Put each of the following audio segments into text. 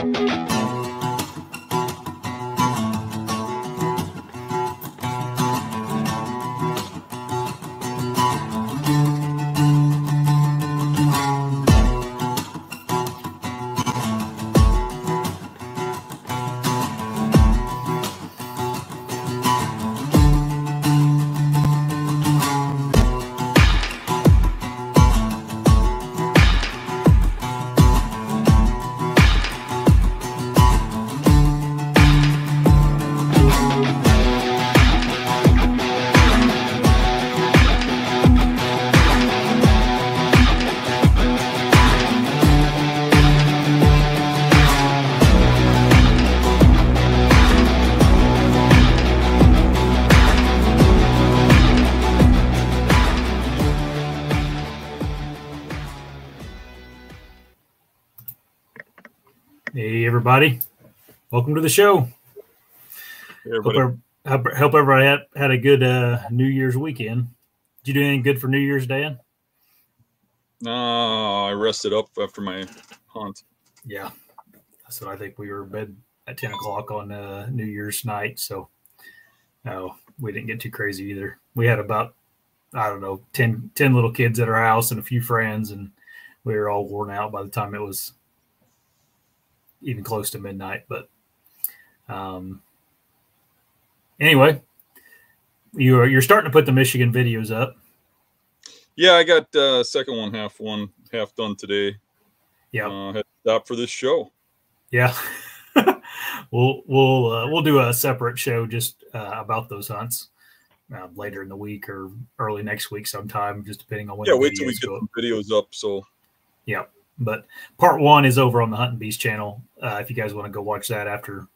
Hey, everybody. Welcome to the show. Hey, Hope, everybody. hope, hope everybody had, had a good uh, New Year's weekend. Did you do anything good for New Year's, Dan? Uh, I rested up after my hunt. Yeah. That's what I think. We were in bed at 10 o'clock on uh, New Year's night. So, no, we didn't get too crazy either. We had about, I don't know, 10, 10 little kids at our house and a few friends, and we were all worn out by the time it was even close to midnight. But um, anyway, you're you're starting to put the Michigan videos up. Yeah, I got uh, second one, half one, half done today. Yeah, Uh, had to stop for this show. yeah. we'll we'll uh, we'll do a separate show just uh, about those hunts uh, later in the week or early next week sometime, just depending on when. Yeah, the wait till we get some videos up. So Yeah, but part one is over on the Hunting Beast channel. Uh, if you guys want to go watch that after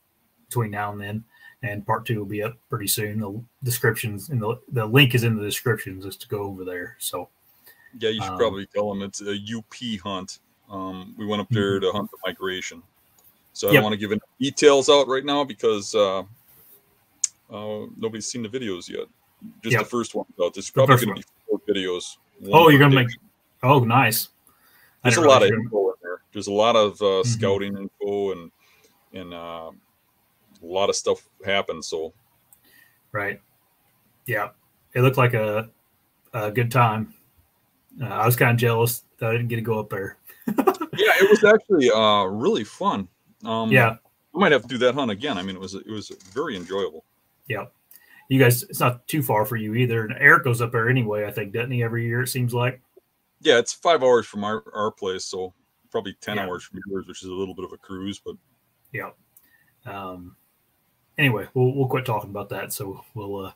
between now and then, and part two will be up pretty soon. The descriptions and the the link is in the descriptions just to go over there. So yeah, you should Um, probably tell them it's a UP hunt. Um, we went up Mm-hmm. there to hunt the migration. So I Yep. don't want to give any details out right now because uh, uh, nobody's seen the videos yet. Just Yep. the first one out. There's The probably going to be four videos. Oh, you're gonna make oh nice. There's a lot of info. There's a lot of uh, Mhm. scouting info and and uh, a lot of stuff happened. So Right. Yeah. It looked like a, a good time. Uh, I was kind of jealous that I didn't get to go up there. yeah, it was actually uh, really fun. Um, yeah. I might have to do that hunt again. I mean, it was it was very enjoyable. Yeah. You guys, it's not too far for you either. And Eric goes up there anyway, I think, doesn't he, every year, it seems like? Yeah, it's five hours from our, our place, so probably ten Yeah. hours from yours, which is a little bit of a cruise. But Yeah. Um, anyway, we'll, we'll quit talking about that. So we'll, uh,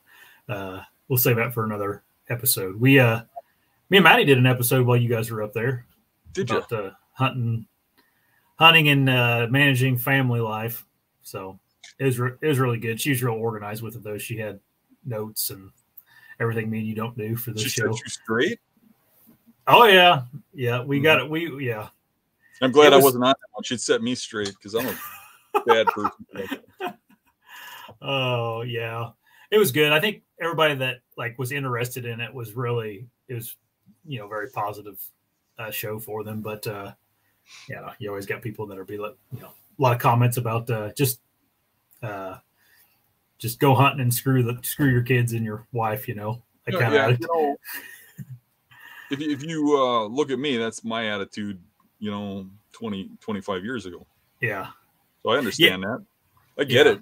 uh, we'll save that for another episode. We, uh, me and Maddie did an episode while you guys were up there. did you? uh, hunting, hunting and uh, managing family life. So it was re- it was really good. She was real organized with it though. She had notes and everything me and you don't do for this She show. set you straight. Oh yeah, yeah, we got it. We yeah, I'm glad It I was- wasn't on that one. She'd set me straight because I'm a bad person. oh yeah, it was good. I think everybody that like was interested in it was really it was you know very positive uh, show for them. But uh, yeah, you always got people that are be like you know a lot of comments about uh, just uh, just go hunting and screw the screw your kids and your wife. You know, that Yeah, kind yeah, of you know, if you, if you uh, look at me, that's my attitude. You know, 20, 25 years ago. yeah. So I understand that. I get Yeah. it.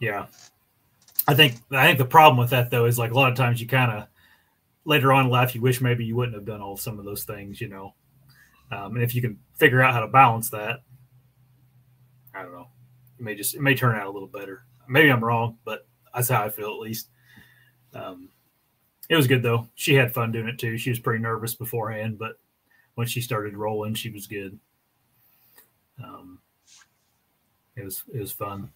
Yeah. I think I think the problem with that though is like a lot of times you kind of later on in life you wish maybe you wouldn't have done all some of those things, you know. Um, and if you can figure out how to balance that, I don't know. It may just it may turn out a little better. Maybe I'm wrong, but that's how I feel at least. Um, it was good though. She had fun doing it too. She was pretty nervous beforehand, but when she started rolling, she was good. Um, it was it was fun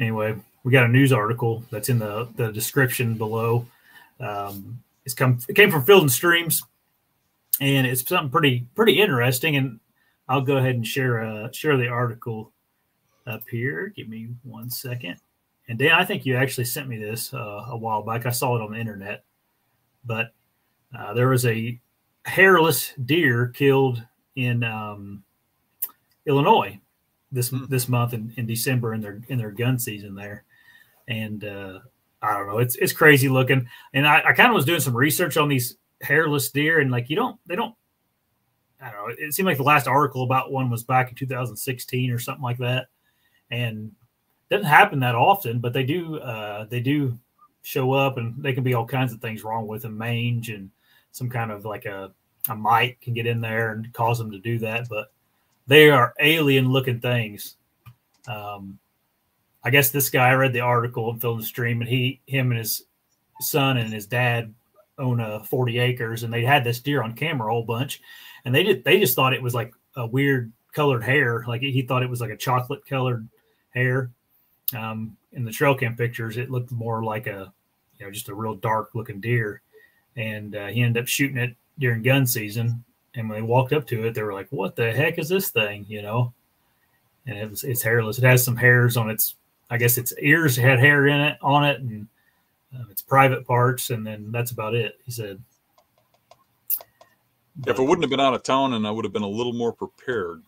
anyway, we got a news article that's in the, the description below. Um, it's come it came from Field and Streams, and it's something pretty pretty interesting. And I'll go ahead and share uh, share the article up here. Give me one second. And Dan, I think you actually sent me this uh, a while back. I saw it on the internet, but uh, there was a hairless deer killed in um, Illinois, this mm. this month in, in December in their in their gun season there, and uh, I don't know, it's it's crazy looking. And I, I kind of was doing some research on these hairless deer, and like you don't they don't. I don't know. It seemed like the last article about one was back in 2016 or something like that, and doesn't happen that often, but they do. Uh, they do show up, and they can be all kinds of things wrong with them, mange and some kind of like a a mite can get in there and cause them to do that. But they are alien looking things. Um, I guess this guy I read the article and Field and Stream, and he, him, and his son and his dad own a uh, 40 acres, and they had this deer on camera a whole bunch, and they did they just thought it was like a weird colored hair, like he thought it was like a chocolate colored hair. Um, in the trail cam pictures, it looked more like a you know just a real dark looking deer, and uh, he ended up shooting it during gun season. And when they walked up to it, they were like, "What the heck is this thing?" You know, and it was it's hairless. It has some hairs on its I guess its ears had hair in it on it and uh, its private parts, and then that's about it. He said. If I wouldn't have been out of town and I would have been a little more prepared,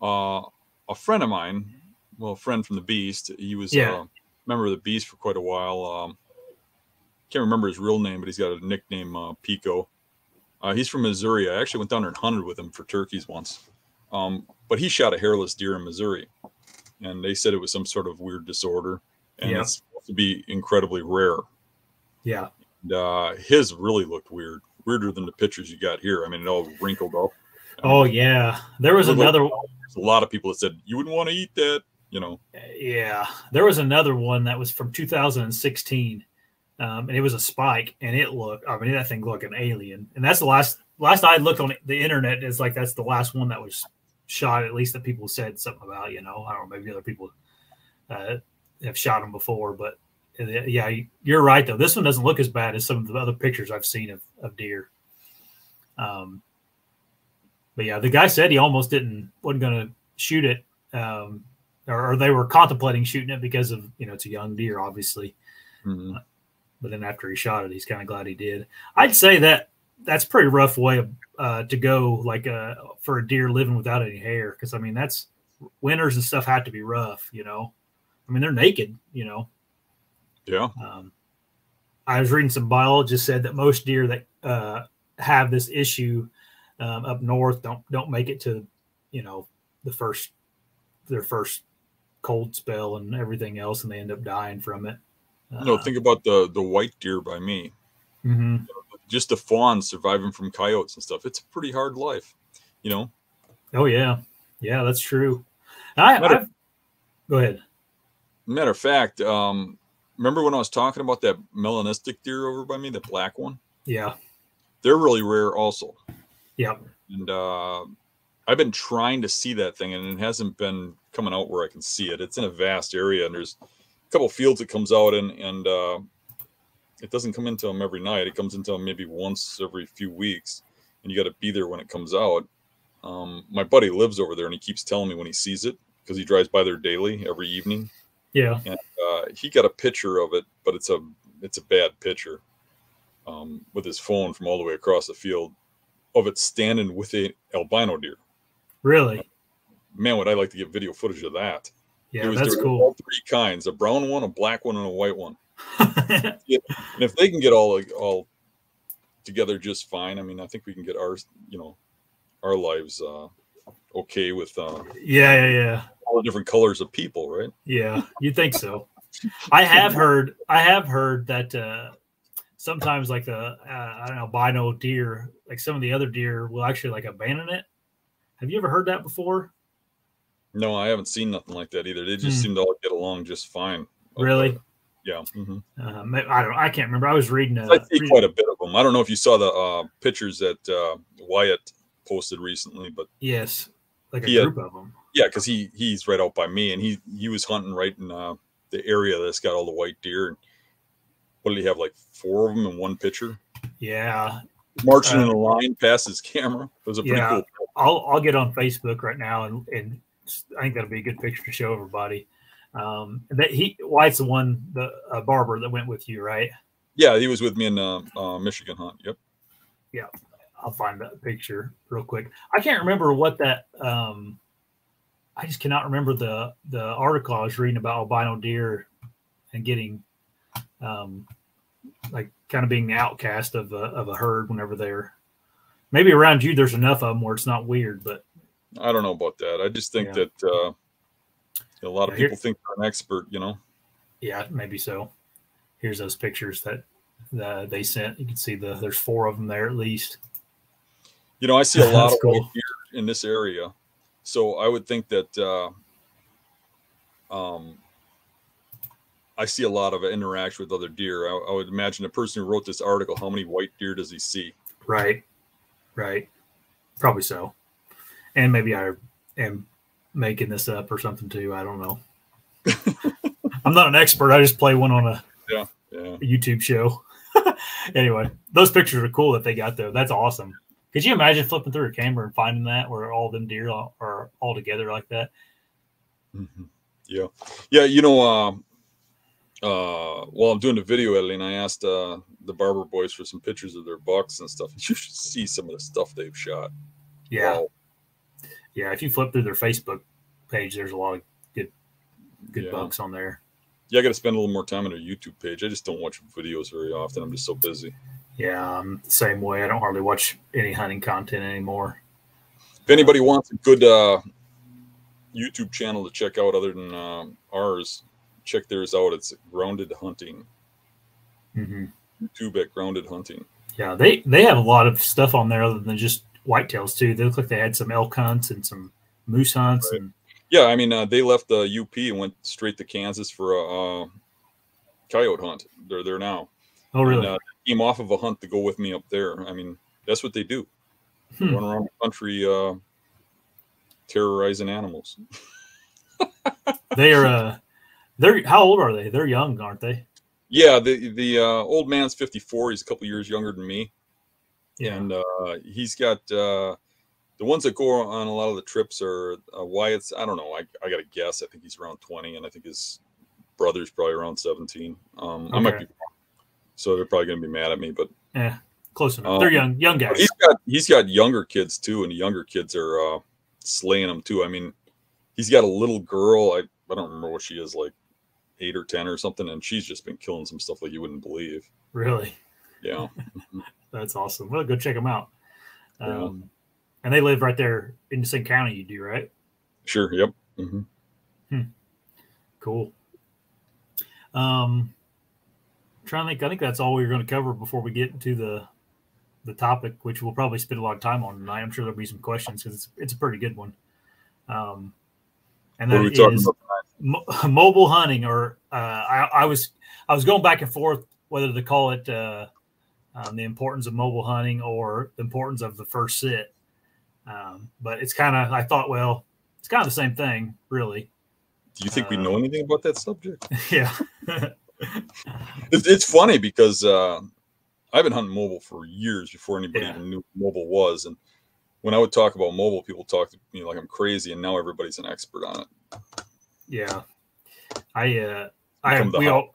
uh, a friend of mine, well, a friend from the Beast, he was yeah. a member of the Beast for quite a while. Um, can't remember his real name, but he's got a nickname, uh, Pico. Uh, he's from Missouri. I actually went down there and hunted with him for turkeys once. Um, but he shot a hairless deer in Missouri and they said it was some sort of weird disorder, and yeah. it's supposed to be incredibly rare. Yeah. And, uh, his really looked weird, weirder than the pictures you got here. I mean, it all wrinkled up. Oh yeah, there was another. Like, a lot of people that said you wouldn't want to eat that. You know. Yeah, there was another one that was from 2016, um, and it was a spike, and it looked. I mean, that thing looked an alien, and that's the last last I looked on the internet is like that's the last one that was shot at least that people said something about. You know, I don't know, maybe other people uh, have shot them before, but uh, yeah, you're right though. This one doesn't look as bad as some of the other pictures I've seen of, of deer. Um, but yeah, the guy said he almost didn't wasn't going to shoot it, um, or, or, they were contemplating shooting it because of you know it's a young deer, obviously. Mm-hmm. Uh, but then after he shot it, he's kind of glad he did. I'd say that that's pretty rough way of, uh, to go like uh, for a deer living without any hair because I mean that's winters and stuff have to be rough, you know. I mean they're naked, you know. Yeah. Um, I was reading some biologists said that most deer that uh, have this issue um, up north don't don't make it to you know the first their first cold spell and everything else, and they end up dying from it. No, uh, think about the the white deer by me. Mm-hmm just the fawns surviving from coyotes and stuff. It's a pretty hard life, you know. Oh yeah, yeah, that's true. I, matter, go ahead. Matter of fact, um, remember when I was talking about that melanistic deer over by me, the black one? Yeah, they're really rare, also. Yeah, And uh, I've been trying to see that thing, and it hasn't been coming out where I can see it. It's in a vast area, and there's couple fields it comes out in, and uh, it doesn't come into them every night. It comes into them maybe once every few weeks, and you got to be there when it comes out. Um, my buddy lives over there, and he keeps telling me when he sees it because he drives by there daily every evening. Yeah, and uh, he got a picture of it, but it's a it's a bad picture um, with his phone from all the way across the field of it standing with a albino deer. Really? Man, would I like to get video footage of that? Yeah, was, that's cool. All three kinds: a brown one, a black one, and a white one. and if they can get all all together just fine, I mean, I think we can get ours, you know, our lives uh, okay with. Uh, yeah, yeah, yeah. All the different colors of people, right? Yeah, you think so? I have heard. I have heard that uh, sometimes, like the uh, I don't know, albino deer, like some of the other deer will actually like abandon it. Have you ever heard that before? No, I haven't seen nothing like that either. They just hmm. seem to all get along just fine. Really? Yeah. Mm-hmm. Uh, I don't. I can't remember. I was reading. Uh, I see reading, quite a bit of them. I don't know if you saw the uh, pictures that uh, Wyatt posted recently, but yes, like a group had, of them. Yeah, because he he's right out by me, and he he was hunting right in uh, the area that's got all the white deer. And what did he have? Like four of them in one picture. Yeah. Marching in a uh, line past his camera. It was a pretty yeah, cool. I'll I'll get on Facebook right now and and I think that'll be a good picture to show everybody. Um, that he Wyatt's the one, the uh, barber that went with you, right? Yeah, he was with me in uh, uh, Michigan hunt. Yep. Yeah, I'll find that picture real quick. I can't remember what that. Um, I just cannot remember the the article I was reading about albino deer and getting um like kind of being the outcast of a of a herd whenever they're maybe around you there's enough of them where it's not weird, but I don't know about that. I just think yeah. that uh, a lot of people think they're an expert, you know. Yeah, maybe so. Here's those pictures that uh, they sent. You can see the there's four of them there at least. You know, I see a lot of cool. here in this area, so I would think that uh, um, I see a lot of interaction with other deer. I, I, would imagine the person who wrote this article, how many white deer does he see? Right, right, probably so, and maybe I am making this up or something too. I don't know. I'm not an expert. I just play one on a yeah, yeah. YouTube show. anyway, those pictures are cool that they got though. That's awesome. Could you imagine flipping through a camera and finding that where all them deer are all together like that? Mm-hmm. Yeah, yeah. You know, uh, uh, while I'm doing the video editing, I asked uh, the barber boys for some pictures of their bucks and stuff. You should see some of the stuff they've shot. Yeah, wow. Yeah. If you flip through their Facebook page, there's a lot of good, good yeah. bucks on there. Yeah, I got to spend a little more time on their YouTube page. I just don't watch videos very often. I'm just so busy. Yeah, I'm the same way. I don't hardly watch any hunting content anymore. If anybody wants a good uh, YouTube channel to check out other than uh, ours, check theirs out. It's Grounded Hunting. Mm-hmm. YouTube at Grounded Hunting. Yeah, they they have a lot of stuff on there other than just whitetails too. They look like they had some elk hunts and some moose hunts right. and yeah, I mean, uh, they left the UP and went straight to Kansas for a uh, coyote hunt. They're there now. Oh, really? And, uh, came off of a hunt to go with me up there. I mean, that's what they do. Hmm. Run around the country uh, terrorizing animals. they are. Uh, they're how old are they? They're young, aren't they? Yeah, the the uh, old man's fifty four. He's a couple years younger than me. Yeah. And uh, he's got uh, the ones that go on a lot of the trips are uh, Wyatt's. I don't know. I, I got to guess. I think he's around 20, and I think his brother's probably around 17. Um, okay. I might be wrong. So they're probably going to be mad at me, but yeah, close enough. Um, they're young, young guys. He's got he's got younger kids too, and the younger kids are uh, slaying them too. I mean, he's got a little girl. I I don't remember what she is, like eight or ten or something, and she's just been killing some stuff like you wouldn't believe. Really? Yeah. That's awesome. Well, go check them out. Um, yeah and they live right there in the same county you do, right? Sure. Yep. Mm-hmm. Hmm. Cool. Um, trying to think. I think that's all we are going to cover before we get into the the topic, which we'll probably spend a lot of time on tonight. I'm sure there'll be some questions because it's it's a pretty good one. Um, and that is mo- mobile hunting, or uh, I, I was I was going back and forth whether to call it uh, um, the importance of mobile hunting or the importance of the first sit. Um, but it's kind of, I thought, well, it's kind of the same thing, really. Do you think uh, we know anything about that subject? Yeah. it's, it's, funny because uh, I've been hunting mobile for years before anybody yeah. even knew mobile was. And when I would talk about mobile, people talk to me like I'm crazy, and now everybody's an expert on it. Yeah. I, uh, I, we all,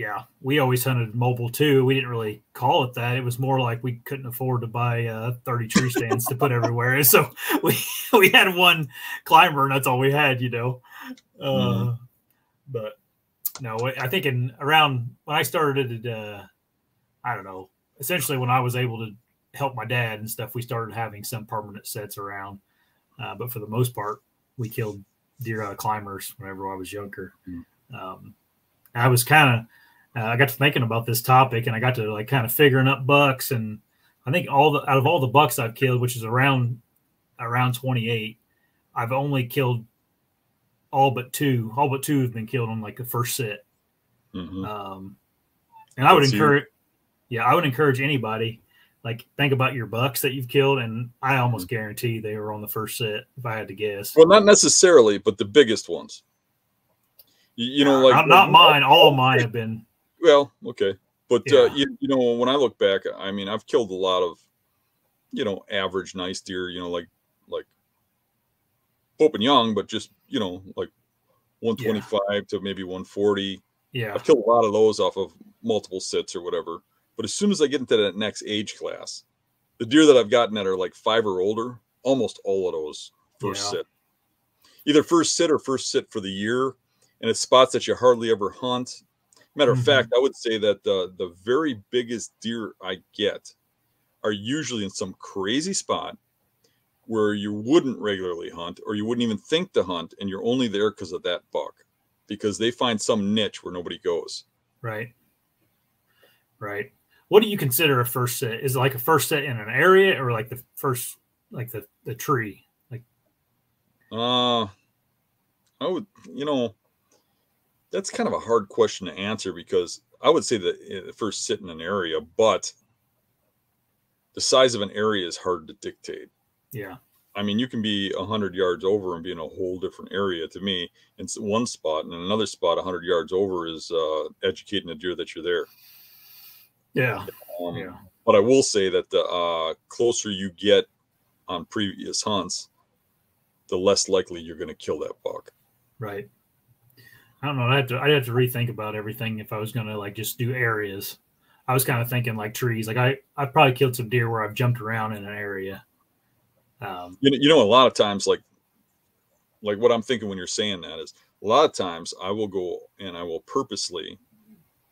yeah, we always hunted mobile too. We didn't really call it that. It was more like we couldn't afford to buy uh, 30 tree stands to put everywhere. And so we we had one climber and that's all we had, you know. Uh, mm. But no, I think in around when I started, uh, I don't know, essentially when I was able to help my dad and stuff, we started having some permanent sets around. Uh, but for the most part, we killed deer out of climbers whenever I was younger. Mm. Um, I was kind of uh, I got to thinking about this topic and I got to like kind of figuring up bucks and I think all the out of all the bucks I've killed, which is around around 28, I've only killed all but two. All but two have been killed on like the first sit. Mm-hmm. Um, and I would That's encourage, you. yeah, I would encourage anybody like think about your bucks that you've killed, and I almost mm-hmm. guarantee they were on the first set if I had to guess. Well, not necessarily, but the biggest ones. You, you know, like not, not mine. All of mine have been well, okay, but uh, yeah. uh, you, you know, when I look back, I mean, I've killed a lot of, you know, average nice deer. You know, like like Pope and Young, but just you know, like 125 yeah. to maybe 140. Yeah, I've killed a lot of those off of multiple sits or whatever. But as soon as I get into that next age class, the deer that I've gotten that are like five or older, almost all of those first yeah. sit. either first sit or first sit for the year, and it's spots that you hardly ever hunt. Matter mm-hmm. of fact, I would say that the the very biggest deer I get are usually in some crazy spot where you wouldn't regularly hunt or you wouldn't even think to hunt, and you're only there because of that buck, because they find some niche where nobody goes. Right. Right. What do you consider a first set? Is it like a first set in an area or like the first like the, the tree? Like uh I would you know that's kind of a hard question to answer because I would say that eh, the first sit in an area, but the size of an area is hard to dictate. Yeah. I mean, you can be 100 yards over and be in a whole different area to me. It's one spot, and another spot 100 yards over is uh, educating a deer that you're there. Yeah. Um, yeah. But I will say that the uh, closer you get on previous hunts, the less likely you're going to kill that buck. Right. I don't know. I'd have to I'd have to rethink about everything if I was going to like just do areas. I was kind of thinking like trees. Like I I probably killed some deer where I've jumped around in an area. Um, you know, you know, a lot of times, like like what I'm thinking when you're saying that is a lot of times I will go and I will purposely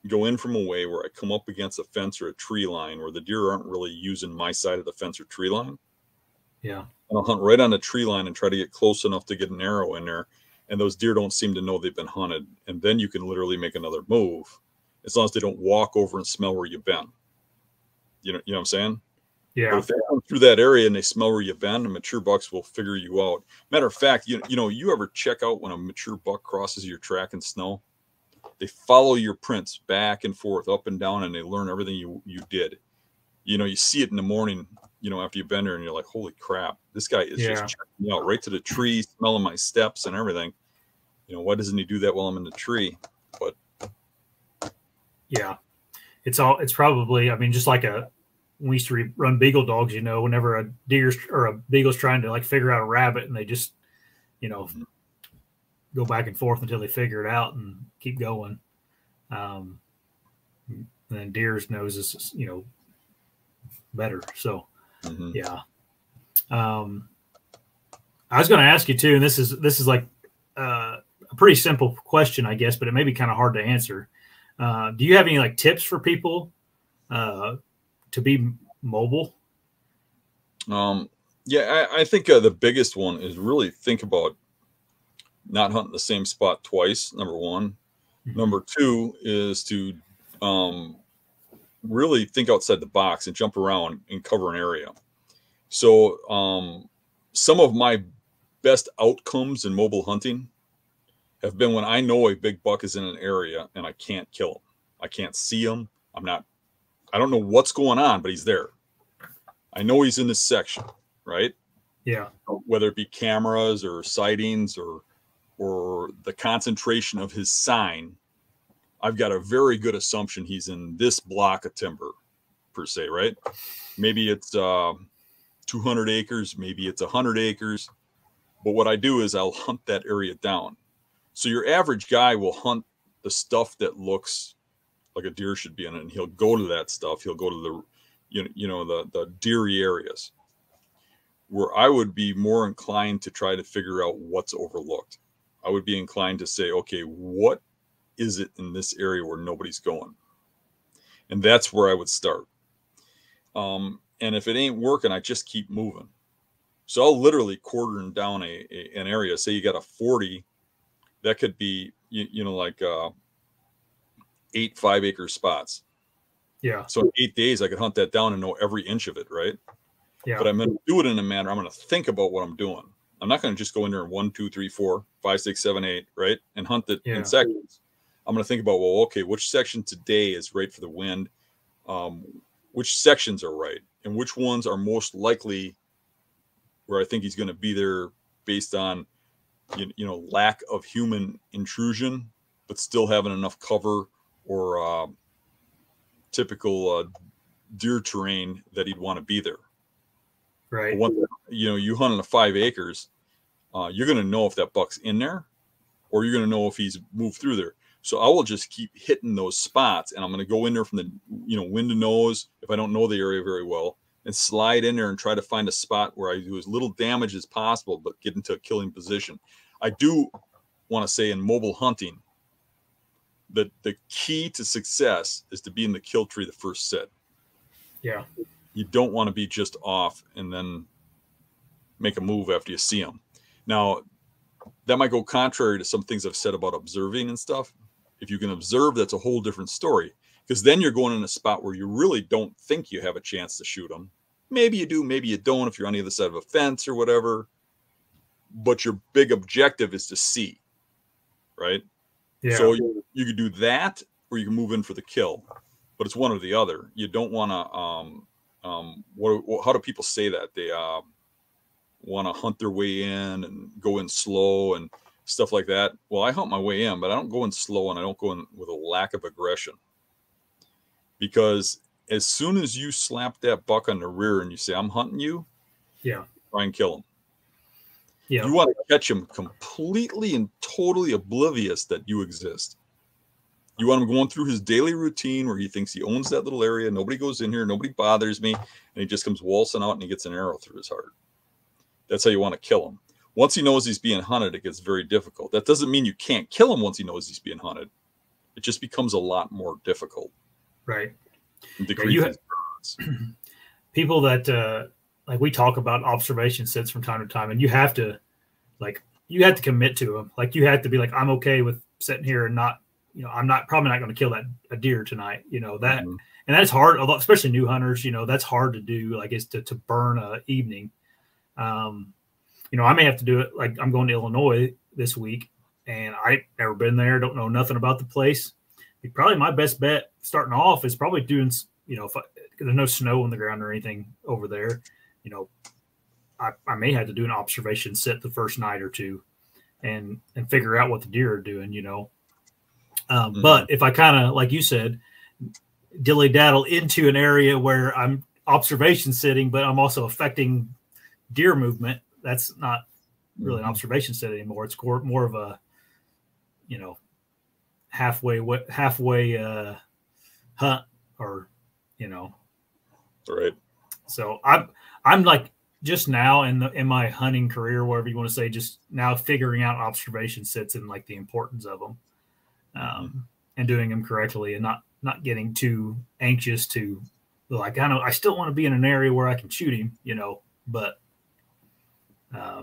go in from a way where I come up against a fence or a tree line where the deer aren't really using my side of the fence or tree line. Yeah. And I'll hunt right on the tree line and try to get close enough to get an arrow in there. And those deer don't seem to know they've been hunted. And then you can literally make another move as long as they don't walk over and smell where you've been. You know, you know what I'm saying? Yeah. But if they come through that area and they smell where you've been, the mature bucks will figure you out. Matter of fact, you, you know, you ever check out when a mature buck crosses your track in snow? they follow your prints back and forth, up and down, and they learn everything you you did. You know, you see it in the morning, you know, after you've been there, and you're like, "Holy crap, this guy is yeah. just checking me out right to the tree, smelling my steps and everything." You know, why doesn't he do that while I'm in the tree? But yeah, it's all. It's probably. I mean, just like a we used to run beagle dogs. You know, whenever a deer or a beagle's trying to like figure out a rabbit, and they just, you know, mm-hmm go back and forth until they figure it out and keep going. Um, and then deer's nose is, you know, better. So, mm-hmm. yeah. Um, I was going to ask you too, and this is this is like uh, a pretty simple question, I guess, but it may be kind of hard to answer. Uh, do you have any like tips for people uh, to be mobile? Um, yeah, I, I think uh, the biggest one is really think about not hunting the same spot twice. Number one. Mm-hmm. Number two is to um, really think outside the box and jump around and cover an area. So um, some of my best outcomes in mobile hunting have been when I know a big buck is in an area and I can't kill him. I can't see him. I'm not. I don't know what's going on, but he's there. I know he's in this section, right? Yeah. Whether it be cameras or sightings or or the concentration of his sign, I've got a very good assumption he's in this block of timber, per se, right? Maybe it's uh, 200 acres, maybe it's 100 acres. But what I do is I'll hunt that area down. So your average guy will hunt the stuff that looks like a deer should be in it, and he'll go to that stuff. He'll go to the, you know, you know the the deery areas, where I would be more inclined to try to figure out what's overlooked. I would be inclined to say, okay, what is it in this area where nobody's going? And that's where I would start. Um, and if it ain't working, I just keep moving. So I'll literally cordon down a, a, an area. Say you got a 40, that could be you, you know like uh, eight five acre spots. Yeah. So in eight days, I could hunt that down and know every inch of it, right? Yeah. But I'm going to do it in a manner. I'm going to think about what I'm doing. I'm not going to just go in there and one, two, three, four, five, six, seven, eight, right, and hunt it yeah. in sections. I'm going to think about well, okay, which section today is right for the wind, um, which sections are right, and which ones are most likely where I think he's going to be there based on you, you know lack of human intrusion, but still having enough cover or uh, typical uh, deer terrain that he'd want to be there. Right. One, you know, you hunt on a five acres, uh, you're going to know if that buck's in there, or you're going to know if he's moved through there. So I will just keep hitting those spots, and I'm going to go in there from the you know wind to nose if I don't know the area very well, and slide in there and try to find a spot where I do as little damage as possible, but get into a killing position. I do want to say in mobile hunting that the key to success is to be in the kill tree the first set. Yeah. You don't want to be just off and then make a move after you see them. Now, that might go contrary to some things I've said about observing and stuff. If you can observe, that's a whole different story because then you're going in a spot where you really don't think you have a chance to shoot them. Maybe you do, maybe you don't if you're on the other side of a fence or whatever. But your big objective is to see, right? Yeah. So you, you could do that or you can move in for the kill, but it's one or the other. You don't want to. Um, um, what, How do people say that? They uh, want to hunt their way in and go in slow and stuff like that. Well, I hunt my way in, but I don't go in slow and I don't go in with a lack of aggression because as soon as you slap that buck on the rear and you say, I'm hunting you, yeah, try and kill him. Yeah. You want to catch him completely and totally oblivious that you exist. You want him going through his daily routine where he thinks he owns that little area. Nobody goes in here, nobody bothers me, and he just comes waltzing out and he gets an arrow through his heart. That's how you want to kill him. Once he knows he's being hunted, it gets very difficult. That doesn't mean you can't kill him once he knows he's being hunted. It just becomes a lot more difficult. Right. Yeah, have, people that uh, like we talk about observation sets from time to time, and you have to like you have to commit to them. Like you have to be like, I'm okay with sitting here and not, you know, I'm not probably not going to kill that a deer tonight. You know that, mm-hmm. and that's hard. Especially new hunters, you know, that's hard to do. Like is to to burn a evening. Um, you know, I may have to do it. Like I'm going to Illinois this week, and I've never been there, don't know nothing about the place probably my best bet starting off is probably doing, you know, if I, there's no snow on the ground or anything over there, you know, I, I may have to do an observation set the first night or two and, and figure out what the deer are doing, you know. Um, mm-hmm. But if I kind of, like you said, dilly daddle into an area where I'm observation sitting, but I'm also affecting deer movement, that's not really an mm-hmm. observation set anymore. It's more of a, you know, halfway what halfway uh, hunt or you know right so i'm i'm like just now in the in my hunting career whatever you want to say just now figuring out observation sets and like the importance of them um, and doing them correctly and not not getting too anxious to like i know i still want to be in an area where i can shoot him you know but uh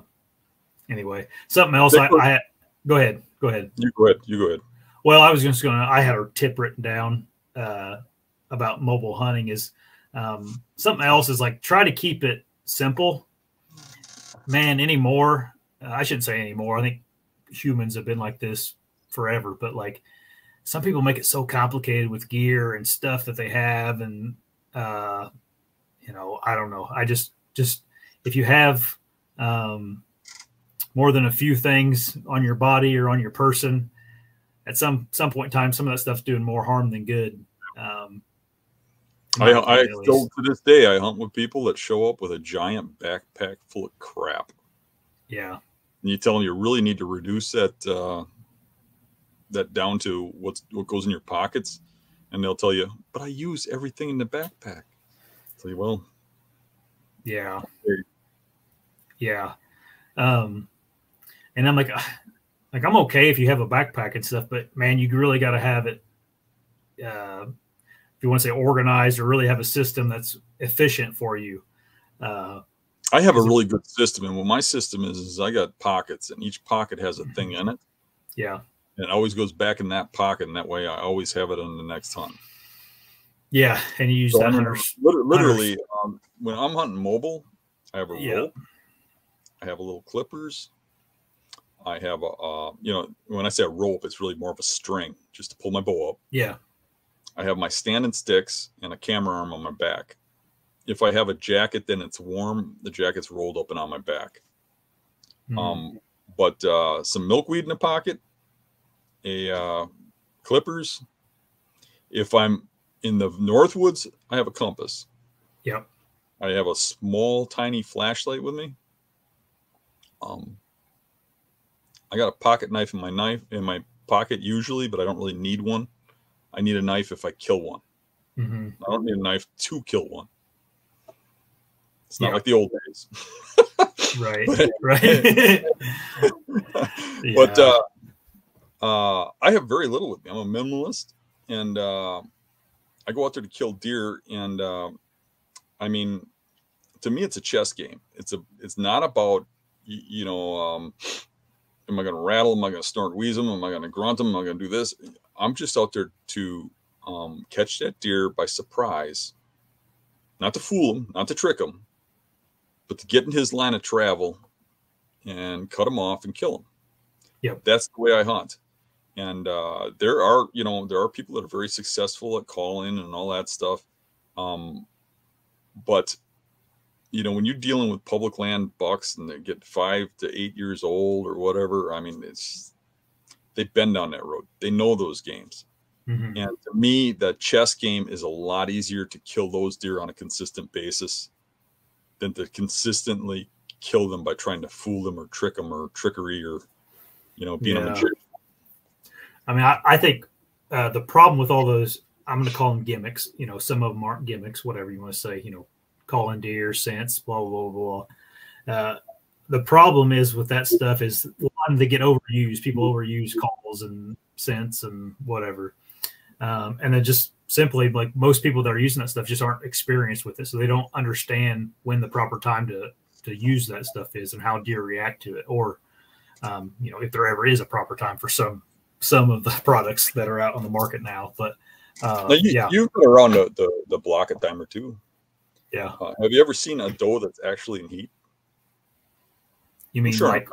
anyway something else I, I go ahead go ahead you go ahead you go ahead well, I was just going to, I had a tip written down uh, about mobile hunting is um, something else is like try to keep it simple. Man, anymore, I shouldn't say anymore. I think humans have been like this forever, but like some people make it so complicated with gear and stuff that they have. And, uh, you know, I don't know. I just, just if you have um, more than a few things on your body or on your person, at some some point in time, some of that stuff's doing more harm than good. Um, I, I still to this day I hunt with people that show up with a giant backpack full of crap. Yeah, and you tell them you really need to reduce that uh, that down to what's what goes in your pockets, and they'll tell you, "But I use everything in the backpack." So you well, yeah, yeah, um, and I'm like, like I'm okay if you have a backpack and stuff, but man, you really got to have it. Uh, if you want to say organized or really have a system that's efficient for you. Uh, I have a really good system, and what my system is is I got pockets, and each pocket has a mm-hmm. thing in it. Yeah, and it always goes back in that pocket, and that way I always have it on the next hunt. Yeah, and you use so that literally, um, when I'm hunting mobile, I have a yeah. I have a little clippers, I have a, uh, you know, when I say a rope, it's really more of a string just to pull my bow up. Yeah. I have my standing sticks and a camera arm on my back. If I have a jacket, then it's warm. The jacket's rolled up and on my back. Mm. Um, but uh, some milkweed in the pocket, a uh, clippers. If I'm in the Northwoods, I have a compass. Yep. I have a small, tiny flashlight with me. Um, I got a pocket knife in my knife in my pocket usually, but I don't really need one. I need a knife if I kill one. Mm-hmm. I don't need a knife to kill one. It's not like the old days. right, right. But uh, uh, I have very little with me. I'm a minimalist, and uh, I go out there to kill deer. And uh, I mean, to me, it's a chess game. It's a. It's not about you, know. Um, am I going to rattle? Am I going to snort, wheeze them? Am I going to grunt them? Am I going to do this? I'm just out there to um, catch that deer by surprise, not to fool him, not to trick him, but to get in his line of travel and cut him off and kill him. Yep. That's the way I hunt. And uh, there are, you know, there are people that are very successful at calling and all that stuff. Um, but, you know, when you're dealing with public land bucks and they get five to eight years old or whatever, I mean, it's, they've been down that road. They know those games. Mm-hmm. And to me, that chess game is a lot easier to kill those deer on a consistent basis than to consistently kill them by trying to fool them or trick them or trickery or you know being yeah. a magician. I mean, I, I think uh, the problem with all those, I'm going to call them gimmicks. You know, some of them aren't gimmicks, whatever you want to say. You know, calling deer, sense, blah blah blah. blah. Uh, the problem is with that stuff is one they get overused. People overuse calls and sense and whatever, um, and then just simply like most people that are using that stuff just aren't experienced with it, so they don't understand when the proper time to to use that stuff is and how deer react to it, or um, you know if there ever is a proper time for some some of the products that are out on the market now. But uh, now you, yeah, you've been around the, the, the block a time or two. Yeah. Uh, have you ever seen a doe that's actually in heat? You mean sure like?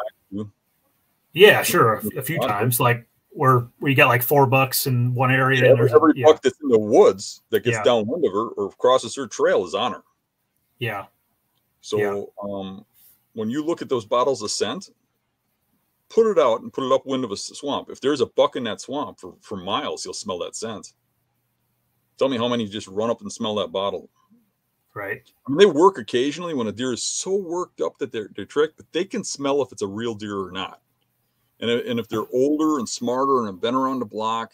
Yeah, sure, a, a few times. Like where we got like four bucks in one area. Yeah, every, every yeah. buck that's in the woods that gets yeah. downwind of her or crosses her trail is on her. Yeah. So um, when you look at those bottles of scent, put it out and put it upwind of a swamp. If there's a buck in that swamp for, for miles, you'll smell that scent. Tell me how many just run up and smell that bottle. Right. I mean, they work occasionally when a deer is so worked up that they're, they're tricked, but they can smell if it's a real deer or not. And, and if they're older and smarter and have been around the block,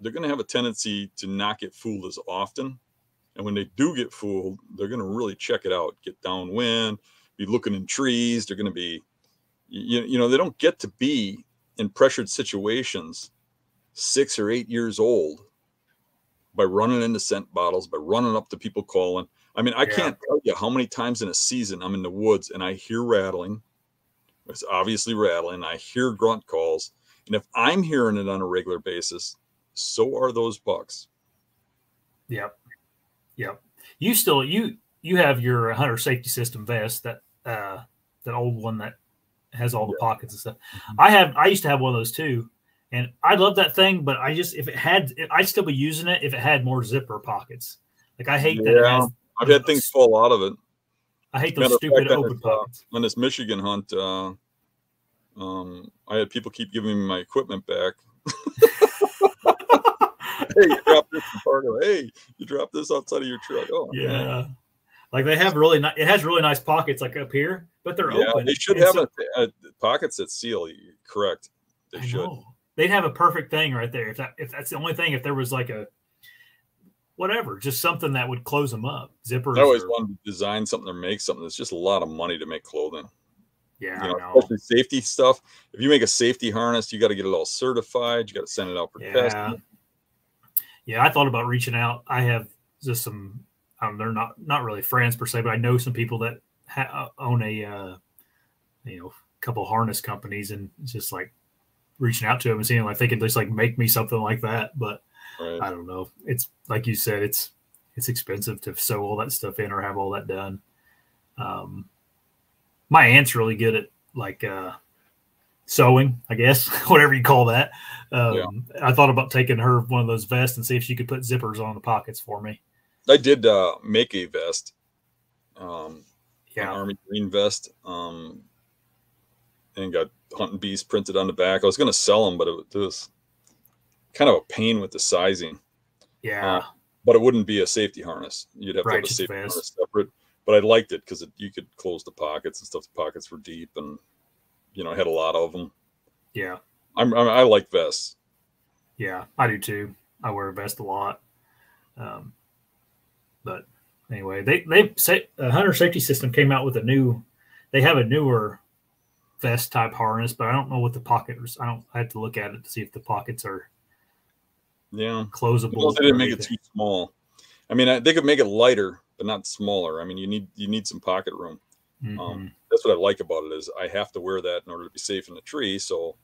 they're going to have a tendency to not get fooled as often. And when they do get fooled, they're going to really check it out, get downwind, be looking in trees. They're going to be, you, you know, they don't get to be in pressured situations six or eight years old by running into scent bottles, by running up to people calling. I mean, I yeah. can't tell you how many times in a season I'm in the woods and I hear rattling it's obviously rattling. I hear grunt calls. And if I'm hearing it on a regular basis, so are those bucks. Yep. Yep. You still you you have your hunter safety system vest that uh that old one that has all the yep. pockets and stuff. Mm-hmm. I have I used to have one of those too. And I love that thing, but I just if it had I'd still be using it if it had more zipper pockets. Like I hate yeah, that. Has, I've had things fall out of it. I hate those stupid open pockets. Uh, on this Michigan hunt, uh, um, I had people keep giving me my equipment back. hey, you dropped this cargo. Hey, you dropped this outside of your truck. Oh, yeah. Man. Like they have really nice. It has really nice pockets, like up here, but they're yeah, open. They should and have so, a, a, pockets that seal. Correct. They I should. Know. They'd have a perfect thing right there. If that if that's the only thing, if there was like a whatever, just something that would close them up. Zippers. I always or, wanted to design something or make something. It's just a lot of money to make clothing. Yeah, you know, especially safety stuff. If you make a safety harness, you got to get it all certified. You got to send it out for yeah. testing. Yeah, I thought about reaching out. I have just some. Um, they're not not really friends per se, but I know some people that ha- uh, own a uh, you know a couple harness companies, and just like reaching out to them and seeing like they can just like make me something like that. But right. I don't know. It's like you said, it's it's expensive to sew all that stuff in or have all that done. Um, my aunt's really good at like uh, sewing, I guess, whatever you call that. Um, yeah. I thought about taking her one of those vests and see if she could put zippers on the pockets for me. I did uh, make a vest, um, yeah, army green vest, um, and got Hunting Beast printed on the back. I was going to sell them, but it was kind of a pain with the sizing. Yeah, uh, but it wouldn't be a safety harness. You'd have right, to have a safety harness separate but I liked it because you could close the pockets and stuff. The pockets were deep, and you know, I had a lot of them. Yeah, I'm, I'm i like vests. Yeah, I do too. I wear a vest a lot, um, but anyway, they they say a hunter safety system came out with a new. They have a newer vest type harness, but I don't know what the pockets. I don't. I have to look at it to see if the pockets are. Yeah, closable. Well, they didn't make it too small. I mean, they could make it lighter, but not smaller. I mean, you need you need some pocket room. Mm-hmm. Um, that's what I like about it is I have to wear that in order to be safe in the tree. So,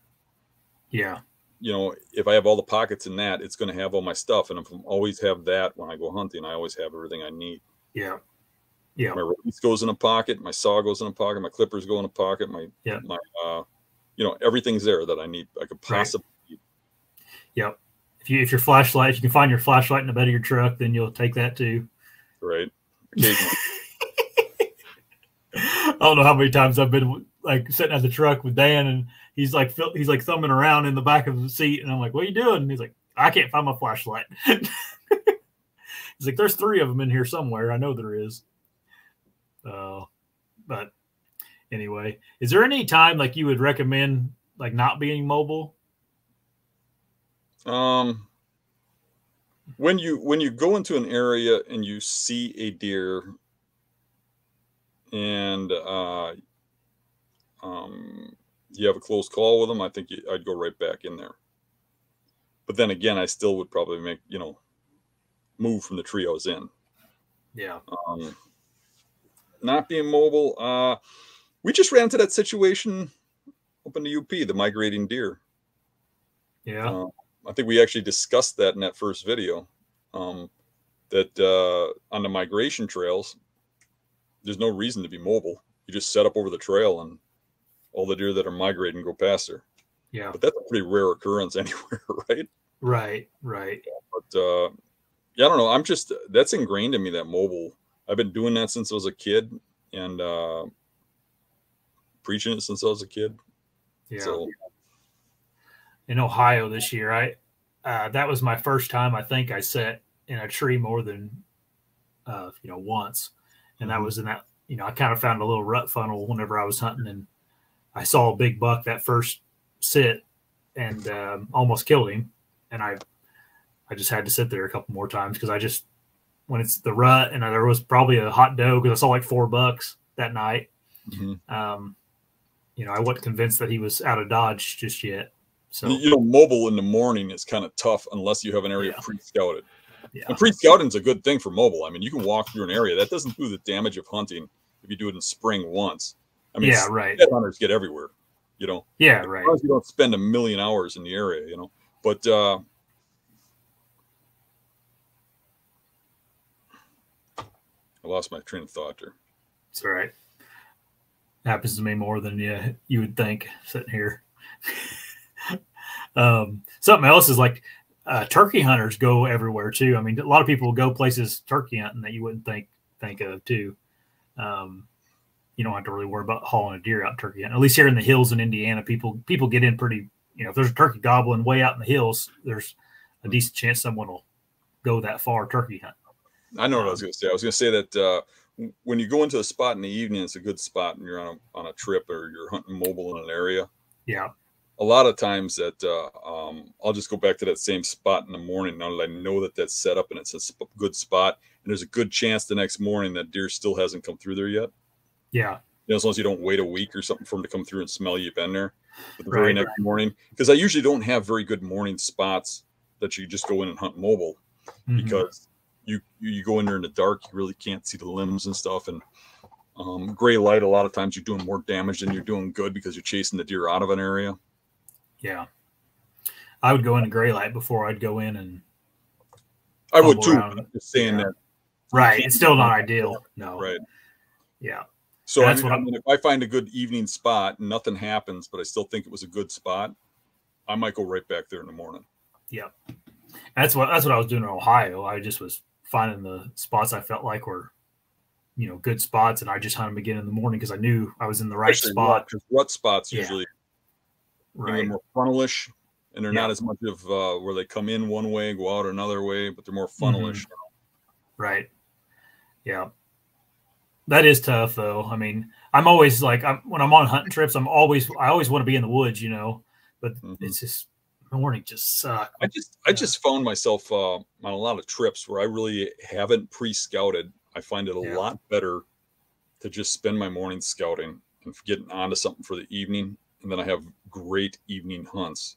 yeah, you know, if I have all the pockets in that, it's going to have all my stuff, and if I always have that when I go hunting, I always have everything I need. Yeah, yeah. My release goes in a pocket, my saw goes in a pocket, my clippers go in a pocket, my yeah, my uh, you know, everything's there that I need. I could possibly. Right. Yep. If you if your flashlight, if you can find your flashlight in the bed of your truck, then you'll take that too. Right. Occasionally. I don't know how many times I've been like sitting at the truck with Dan, and he's like he's like thumbing around in the back of the seat, and I'm like, "What are you doing?" And he's like, "I can't find my flashlight." he's like, "There's three of them in here somewhere. I know there is." Uh, but anyway, is there any time like you would recommend like not being mobile? Um, when you when you go into an area and you see a deer and uh, um, you have a close call with them, I think I'd go right back in there. But then again, I still would probably make you know move from the tree I was in. Yeah. Um, not being mobile. Uh, we just ran into that situation up in the UP, the migrating deer. Yeah. Uh, I think we actually discussed that in that first video. Um, that uh, on the migration trails, there's no reason to be mobile. You just set up over the trail and all the deer that are migrating go past there. Yeah. But that's a pretty rare occurrence anywhere, right? Right, right. But uh, yeah, I don't know. I'm just that's ingrained in me that mobile. I've been doing that since I was a kid and uh, preaching it since I was a kid. Yeah. So, in Ohio this year, I uh, that was my first time. I think I sat in a tree more than uh, you know once, and that mm-hmm. was in that you know I kind of found a little rut funnel whenever I was hunting, and I saw a big buck that first sit and um, almost killed him, and I I just had to sit there a couple more times because I just when it's the rut and there was probably a hot doe because I saw like four bucks that night. Mm-hmm. Um, you know, I wasn't convinced that he was out of dodge just yet. So you know, mobile in the morning is kind of tough unless you have an area yeah. pre-scouted. Yeah. And pre-scouting is a good thing for mobile. I mean, you can walk through an area that doesn't do the damage of hunting if you do it in spring once. I mean, yeah, right. Hunters get everywhere, you know. Yeah, right. As long as you don't spend a million hours in the area, you know. But uh, I lost my train of thought there. It's all right. Happens to me more than you you would think sitting here. um, something else is like uh, turkey hunters go everywhere too. I mean, a lot of people go places turkey hunting that you wouldn't think think of too. Um, you don't have to really worry about hauling a deer out turkey hunting. At least here in the hills in Indiana, people people get in pretty. You know, if there's a turkey gobbling way out in the hills, there's a decent chance someone will go that far turkey hunt. I know what I was going to say. I was going to say that uh, when you go into a spot in the evening, it's a good spot, and you're on a on a trip or you're hunting mobile in an area. Yeah. A lot of times that uh, um, I'll just go back to that same spot in the morning now that I know that that's set up and it's a sp- good spot, and there's a good chance the next morning that deer still hasn't come through there yet. Yeah. You know, as long as you don't wait a week or something for them to come through and smell you've been there. But the right, very next right. morning, because I usually don't have very good morning spots that you just go in and hunt mobile mm-hmm. because you you go in there in the dark, you really can't see the limbs and stuff. And um, gray light, a lot of times you're doing more damage than you're doing good because you're chasing the deer out of an area. Yeah, I would go into gray light before I'd go in and. I would too. Just saying yeah. that. Right, it's still not ideal. No. Right. Yeah. So that's I mean, what I mean, if I find a good evening spot and nothing happens, but I still think it was a good spot, I might go right back there in the morning. Yeah. That's what that's what I was doing in Ohio. I just was finding the spots I felt like were, you know, good spots, and I just hunt them again in the morning because I knew I was in the right Especially spot. What, what spots yeah. usually right more funnelish, and they're yeah. not as much of uh, where they come in one way, go out another way, but they're more funnelish. Mm-hmm. Right. Yeah. That is tough, though. I mean, I'm always like, I'm, when I'm on hunting trips, I'm always, I always want to be in the woods, you know, but mm-hmm. it's just morning just suck. I just I just found myself uh, on a lot of trips where I really haven't pre-scouted. I find it a yeah. lot better to just spend my morning scouting and getting onto something for the evening, and then I have great evening hunts.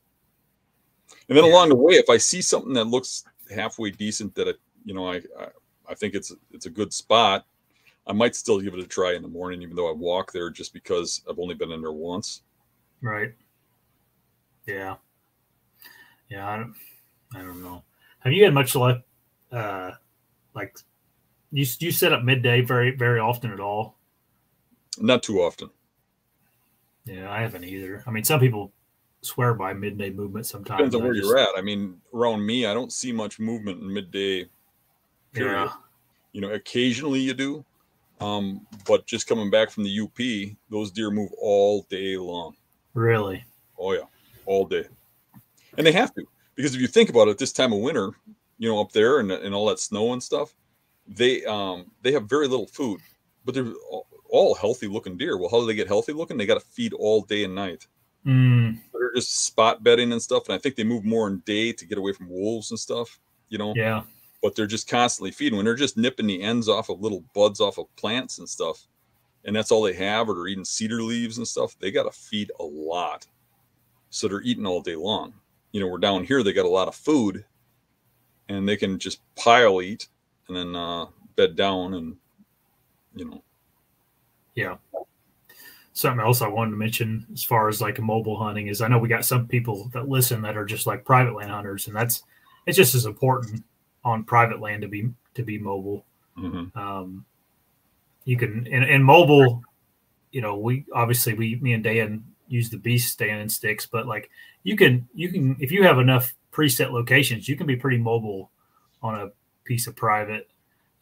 And then yeah. along the way, if I see something that looks halfway decent, that I, you know, I, I, I think it's it's a good spot, I might still give it a try in the morning, even though I walk there just because I've only been in there once. Right. Yeah. Yeah. I don't, I don't know. Have you had much luck? Uh, like you, you set up midday very, very often at all? Not too often. Yeah, I haven't either. I mean, some people swear by midday movement sometimes. Depends on where just, you're at. I mean, around me, I don't see much movement in midday. Period. Yeah. You know, occasionally you do, um, but just coming back from the UP, those deer move all day long. Really? Oh yeah, all day, and they have to because if you think about it, this time of winter, you know, up there and, and all that snow and stuff, they um they have very little food, but they're all, healthy looking deer. Well, how do they get healthy looking? They got to feed all day and night. Mm. They're just spot bedding and stuff, and I think they move more in day to get away from wolves and stuff. You know. Yeah but they're just constantly feeding when they're just nipping the ends off of little buds off of plants and stuff and that's all they have or they're eating cedar leaves and stuff they got to feed a lot so they're eating all day long you know we're down here they got a lot of food and they can just pile eat and then uh, bed down and you know yeah something else i wanted to mention as far as like mobile hunting is i know we got some people that listen that are just like private land hunters and that's it's just as important on private land to be to be mobile. Mm-hmm. Um, you can and, and mobile, you know, we obviously we me and Dan use the beast stand and sticks, but like you can you can if you have enough preset locations, you can be pretty mobile on a piece of private,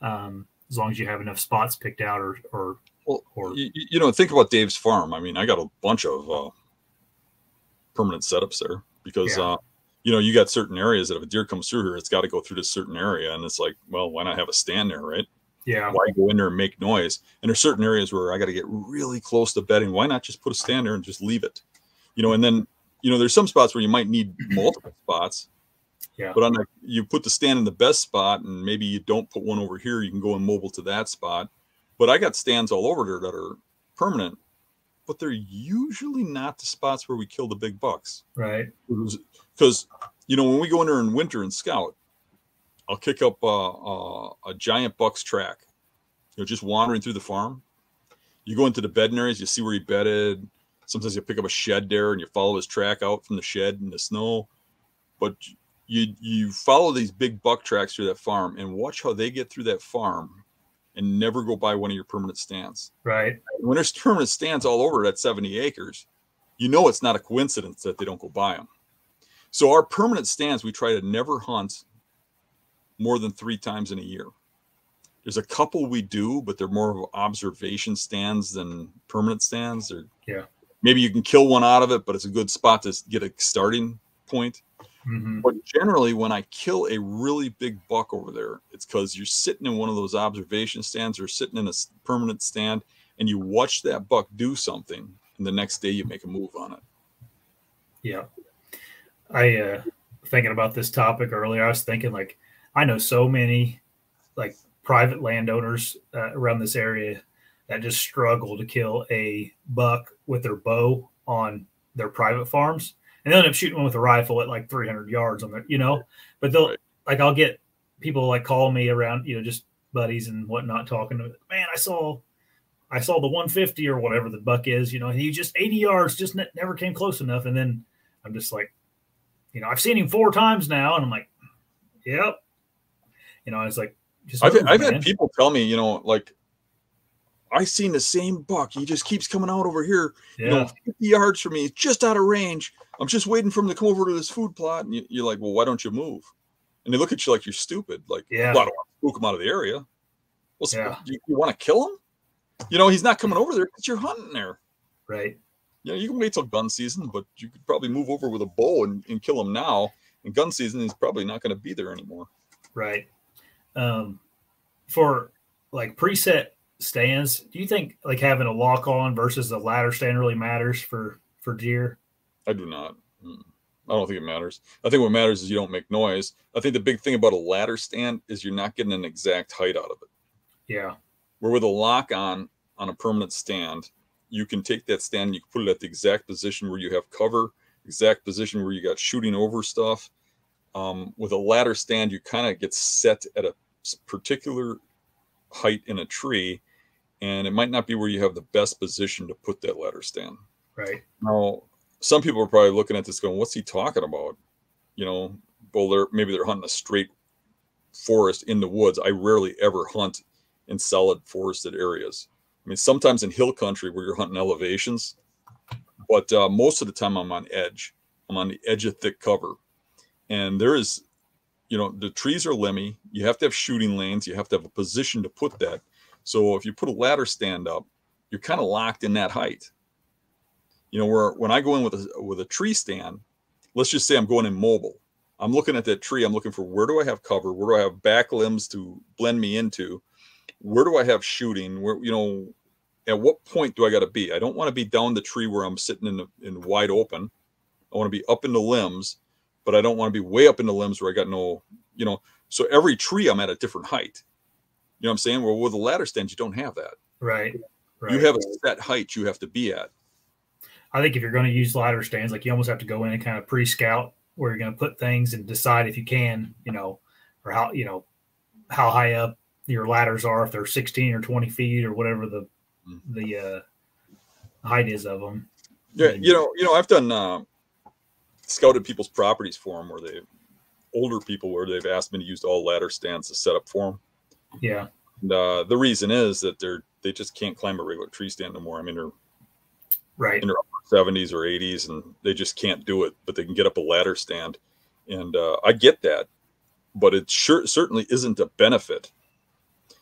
um, as long as you have enough spots picked out or or well, or you, you know think about Dave's farm. I mean, I got a bunch of uh, permanent setups there because yeah. uh, you know, you got certain areas that if a deer comes through here, it's got to go through this certain area. And it's like, well, why not have a stand there, right? Yeah. Why go in there and make noise? And there's certain areas where I got to get really close to bedding. Why not just put a stand there and just leave it? You know, and then, you know, there's some spots where you might need multiple spots. Yeah. But on the, you put the stand in the best spot and maybe you don't put one over here, you can go and mobile to that spot. But I got stands all over there that are permanent, but they're usually not the spots where we kill the big bucks. Right because you know when we go in there in winter and scout, I'll kick up a, a, a giant buck's track. You know, just wandering through the farm. You go into the bedding areas, you see where he bedded. Sometimes you pick up a shed there and you follow his track out from the shed in the snow. But you you follow these big buck tracks through that farm and watch how they get through that farm and never go by one of your permanent stands. Right. When there's permanent stands all over that 70 acres, you know it's not a coincidence that they don't go by them. So our permanent stands, we try to never hunt more than three times in a year. There's a couple we do, but they're more of observation stands than permanent stands. Or yeah, maybe you can kill one out of it, but it's a good spot to get a starting point. Mm-hmm. But generally, when I kill a really big buck over there, it's because you're sitting in one of those observation stands or sitting in a permanent stand, and you watch that buck do something, and the next day you make a move on it. Yeah. I uh thinking about this topic earlier. I was thinking like I know so many like private landowners uh, around this area that just struggle to kill a buck with their bow on their private farms, and they'll end up shooting one with a rifle at like 300 yards on their, you know. But they'll like I'll get people like call me around, you know, just buddies and whatnot, talking to man. I saw I saw the 150 or whatever the buck is, you know, and he just 80 yards, just ne- never came close enough. And then I'm just like, you know, I've seen him four times now, and I'm like, yep. You know, I was like, just I've, I've had people tell me, you know, like I seen the same buck. He just keeps coming out over here, yeah. you know, 50 yards from me, just out of range. I'm just waiting for him to come over to this food plot. And you, are like, well, why don't you move? And they look at you like you're stupid. Like, yeah, well, I don't want to spook him out of the area. Well, yeah. you, you want to kill him? You know, he's not coming over there because you're hunting there. Right you know, you can wait till gun season, but you could probably move over with a bow and, and kill him now. And gun season is probably not going to be there anymore. Right. Um, for like preset stands, do you think like having a lock on versus a ladder stand really matters for for deer? I do not. I don't think it matters. I think what matters is you don't make noise. I think the big thing about a ladder stand is you're not getting an exact height out of it. Yeah. Where with a lock on on a permanent stand, you can take that stand and you can put it at the exact position where you have cover, exact position where you got shooting over stuff. Um, with a ladder stand, you kind of get set at a particular height in a tree, and it might not be where you have the best position to put that ladder stand. Right. Now, some people are probably looking at this going, "What's he talking about?" You know, well, they're maybe they're hunting a straight forest in the woods. I rarely ever hunt in solid forested areas. I mean, sometimes in hill country where you're hunting elevations, but uh, most of the time I'm on edge. I'm on the edge of thick cover, and there is, you know, the trees are limmy. You have to have shooting lanes. You have to have a position to put that. So if you put a ladder stand up, you're kind of locked in that height. You know, where when I go in with a with a tree stand, let's just say I'm going in mobile. I'm looking at that tree. I'm looking for where do I have cover? Where do I have back limbs to blend me into? Where do I have shooting? Where you know, at what point do I got to be? I don't want to be down the tree where I'm sitting in the, in wide open. I want to be up in the limbs, but I don't want to be way up in the limbs where I got no, you know. So every tree I'm at a different height. You know what I'm saying? Well, with a ladder stand, you don't have that. Right. right. You have a set height you have to be at. I think if you're going to use ladder stands, like you almost have to go in and kind of pre-scout where you're going to put things and decide if you can, you know, or how, you know, how high up your ladders are, if they're 16 or 20 feet or whatever the, the uh, height is of them. Yeah. You know, you know, I've done, uh, scouted people's properties for them where they, older people where they've asked me to use all ladder stands to set up for them. Yeah. And, uh, the reason is that they're, they just can't climb a regular tree stand no more. I mean, they're right. in their 70s or 80s and they just can't do it but they can get up a ladder stand. And uh, i get that but it sure certainly isn't a benefit.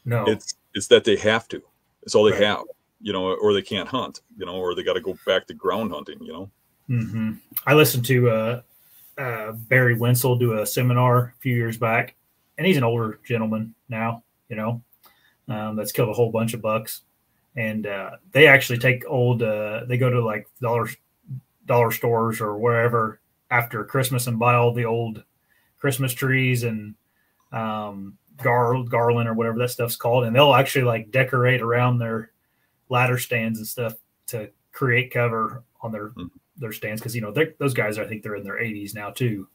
No. It's it's that they have to. It's all they right. have you know or they can't hunt you know or they got to go back to ground hunting you know? Mm-hmm. i listened to uh, uh, Barry Wensel do a seminar a few years back and he's an older gentleman now you know? Um, that's killed a whole bunch of bucks and uh, they actually take old. Uh, they go to like dollar dollar stores or wherever after Christmas and buy all the old Christmas trees and um, gar garland or whatever that stuff's called, and they'll actually like decorate around their ladder stands and stuff to create cover on their mm-hmm. their stands because you know those guys I think they're in their 80s now too.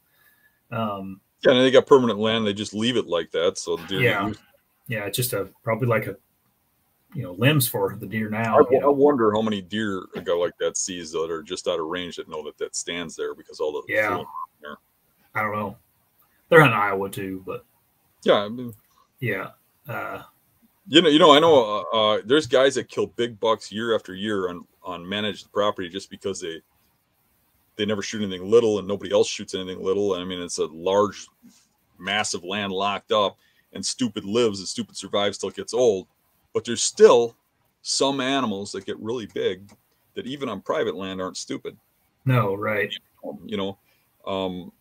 Um, yeah, and they got permanent land; they just leave it like that. So yeah, yeah, it's just a probably like a you know limbs for the deer now. I, I, wonder how many deer a guy like that sees that are just out of range that know that that stands there because all the yeah. I don't know. They're in Iowa too, but yeah, I mean, yeah. Uh, you know, you know, I know. Uh, uh, there's guys that kill big bucks year after year on on managed property just because they they never shoot anything little and nobody else shoots anything little. I mean, it's a large, massive land locked up, and stupid lives and stupid survives till it gets old but there's still some animals that get really big that even on private land aren't stupid. No, right. You know, um,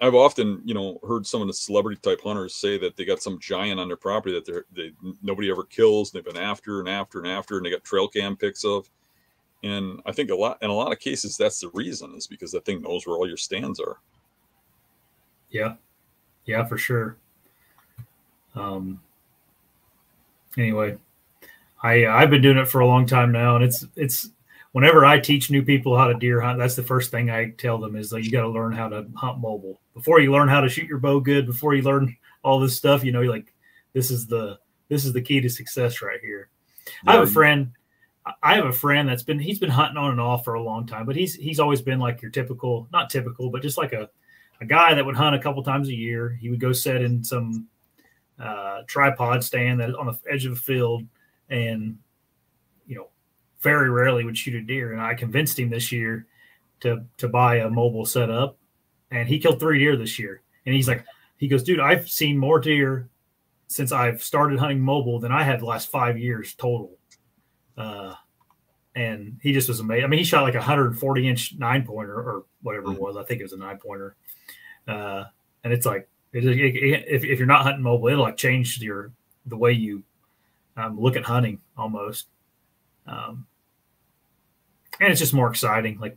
I've often, you know, heard some of the celebrity type hunters say that they got some giant on their property that they're, they nobody ever kills. And They've been after and after and after, and they got trail cam pics of. And I think a lot, in a lot of cases, that's the reason is because that thing knows where all your stands are. Yeah, yeah, for sure. Um. Anyway, I I've been doing it for a long time now, and it's it's whenever I teach new people how to deer hunt, that's the first thing I tell them is that you got to learn how to hunt mobile before you learn how to shoot your bow good. Before you learn all this stuff, you know, like this is the this is the key to success right here. Yeah. I have a friend. I have a friend that's been he's been hunting on and off for a long time, but he's he's always been like your typical, not typical, but just like a a guy that would hunt a couple times a year. He would go set in some uh, tripod stand that on the edge of a field and you know very rarely would shoot a deer. And I convinced him this year to to buy a mobile setup, and he killed three deer this year. And he's like, he goes, dude, I've seen more deer since I've started hunting mobile than I had the last five years total. Uh, and he just was amazed. I mean, he shot like a 140 inch nine pointer or whatever it mm. was. I think it was a nine pointer. Uh, and it's like, it, it, it, if, if you're not hunting mobile, it'll like change your the way you um, look at hunting almost. Um, and it's just more exciting. Like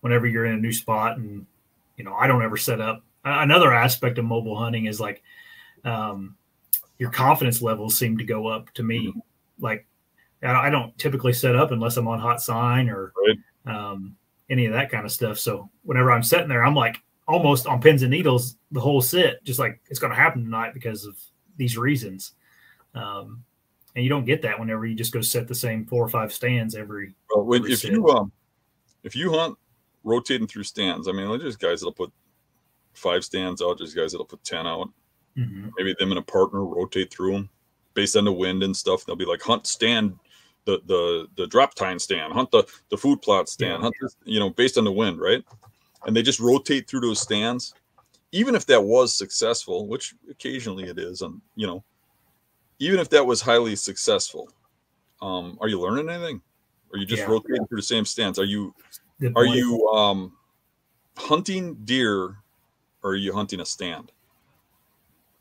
whenever you're in a new spot and, you know, I don't ever set up. Another aspect of mobile hunting is like, um, your confidence levels seem to go up to me. Mm-hmm. Like I don't typically set up unless I'm on hot sign or right. um, any of that kind of stuff. So whenever I'm sitting there, I'm like almost on pins and needles the whole sit, just like it's going to happen tonight because of these reasons. Um, and you don't get that whenever you just go set the same four or five stands every. Well, when, every if sit. you um, if you hunt rotating through stands, I mean, there's guys that'll put five stands out. There's guys that'll put ten out. Mm-hmm. Maybe them and a partner rotate through them based on the wind and stuff. They'll be like hunt stand the the the drop tine stand, hunt the the food plot stand, yeah. hunt this, you know based on the wind, right? And they just rotate through those stands. Even if that was successful, which occasionally it is, and you know, even if that was highly successful, um, are you learning anything? Are you just yeah. rotating through the same stands? Are you are you um, hunting deer or are you hunting a stand?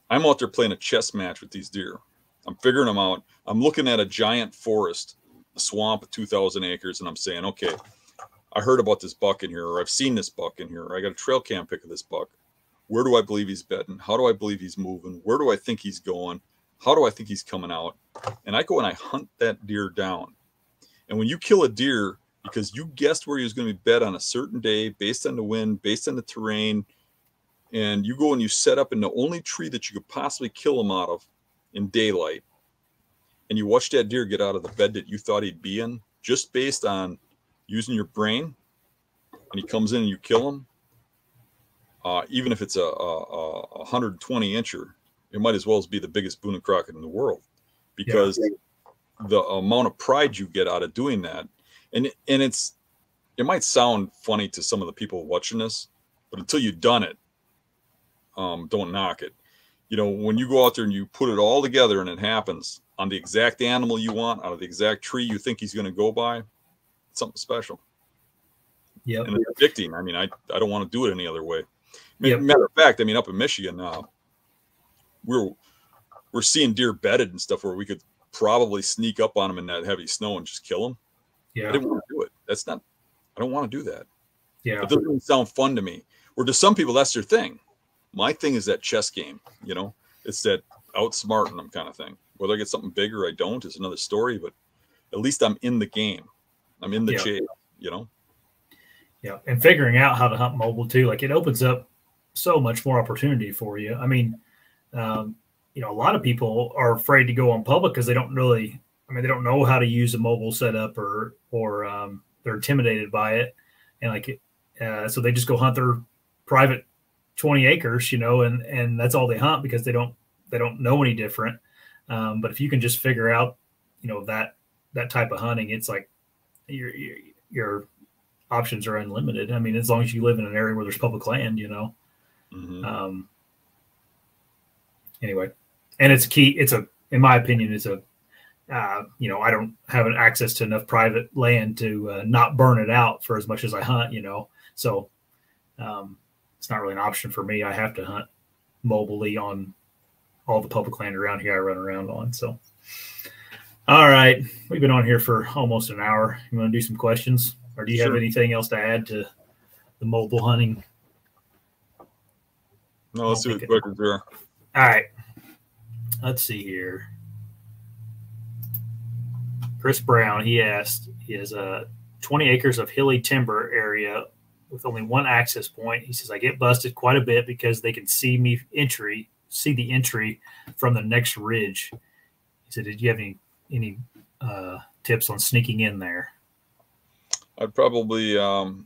I'm out there playing a chess match with these deer. I'm figuring them out. I'm looking at a giant forest, a swamp of 2,000 acres, and I'm saying, okay, I heard about this buck in here, or I've seen this buck in here, or I got a trail cam pic of this buck. Where do I believe he's bedding? How do I believe he's moving? Where do I think he's going? How do I think he's coming out? And I go and I hunt that deer down. And when you kill a deer because you guessed where he was going to be bed on a certain day based on the wind, based on the terrain, and you go and you set up in the only tree that you could possibly kill him out of in daylight, and you watch that deer get out of the bed that you thought he'd be in just based on using your brain, and he comes in and you kill him, uh, even if it's a, a, a 120 incher, it might as well be the biggest Boone and Crockett in the world because yeah. the amount of pride you get out of doing that, and and it's it might sound funny to some of the people watching this, but until you've done it, um, don't knock it. You know, when you go out there and you put it all together and it happens on the exact animal you want, out of the exact tree you think he's going to go by, something special. Yeah. And it's addicting. I mean, I, I don't want to do it any other way. Yep. Matter of fact, I mean, up in Michigan, uh, we're we're seeing deer bedded and stuff where we could probably sneak up on them in that heavy snow and just kill them. Yeah. I didn't want to do it. That's not. I don't want to do that. Yeah. It doesn't sound fun to me. Or to some people, that's their thing my thing is that chess game. You know, it's that outsmarting them kind of thing. Whether I get something big or I don't is another story, but at least I'm in the game. I'm in the yeah. chase. You know. Yeah, and figuring out how to hunt mobile too, like it opens up so much more opportunity for you. I mean, um, you know, a lot of people are afraid to go on public because they don't really. I mean, they don't know how to use a mobile setup, or or um, they're intimidated by it, and like, uh, so they just go hunt their private 20 acres, you know, and and that's all they hunt because they don't they don't know any different. Um, but if you can just figure out, you know, that that type of hunting, it's like your your, your options are unlimited. I mean, as long as you live in an area where there's public land, you know. Mm-hmm. Um, anyway, and it's a key. It's a, in my opinion, it's a, uh, you know, I don't have access to enough private land to uh, not burn it out for as much as I hunt, you know. So, um, it's not really an option for me. I have to hunt mobilely on all the public land around here I run around on. So, all right, we've been on here for almost an hour. You want to do some questions, or do you sure. have anything else to add to the mobile hunting? No, let's see what the questions are. All right, let's see here. Chris Brown, he asked, he has a 20 acres of hilly timber area with only one access point. He says, I get busted quite a bit because they can see me entry, see the entry from the next ridge. He said, Did you have any any uh, tips on sneaking in there? I'd probably um,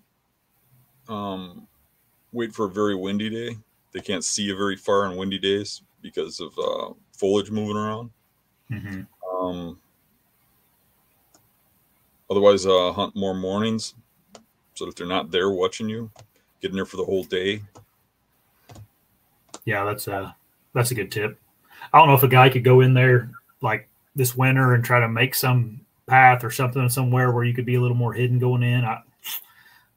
um, wait for a very windy day. They can't see you very far on windy days because of uh, foliage moving around. Mm-hmm. Um, otherwise, uh, hunt more mornings so that they're not there watching you, getting there for the whole day. Yeah, that's a that's a good tip. I don't know if a guy could go in there like this winter and try to make some path or something somewhere where you could be a little more hidden going in. I,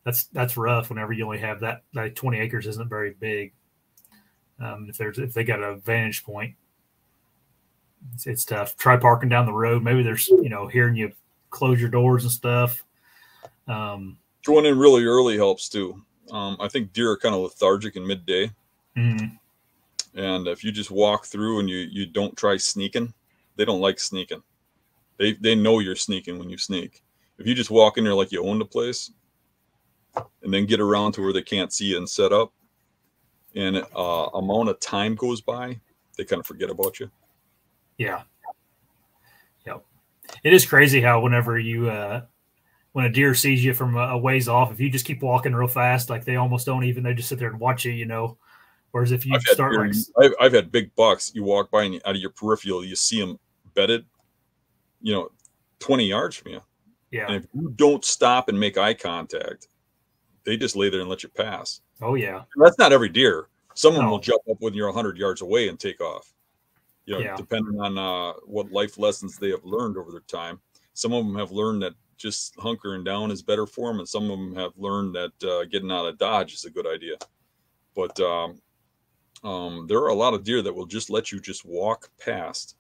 that's that's rough whenever you only have that that 20 acres isn't very big. Um, if there's if they got a vantage point, it's, it's tough. Try parking down the road. Maybe there's you know hearing you close your doors and stuff. Um, Going in really early helps too. Um, I think deer are kind of lethargic in midday. Mm-hmm. And if you just walk through and you you don't try sneaking, they don't like sneaking. They they know you're sneaking when you sneak. If you just walk in there like you own the place, and then get around to where they can't see you and set up, and uh, amount of time goes by, they kind of forget about you. Yeah. Yep. It is crazy how whenever you uh when a deer sees you from a ways off, if you just keep walking real fast, like they almost don't even they just sit there and watch you, you know. Whereas if you I've start deer, like I've, I've had big bucks. You walk by and out of your peripheral, you see them bedded, you know, 20 yards from you. yeah. And if you don't stop and make eye contact, they just lay there and let you pass. Oh yeah. That's not every deer. Some of them No. will jump up when you're 100 yards away and take off. You know, Yeah. depending on uh, what life lessons they have learned over their time. Some of them have learned that just hunkering down is better for them, and some of them have learned that uh, getting out of dodge is a good idea. But um, um, there are a lot of deer that will just let you just walk past.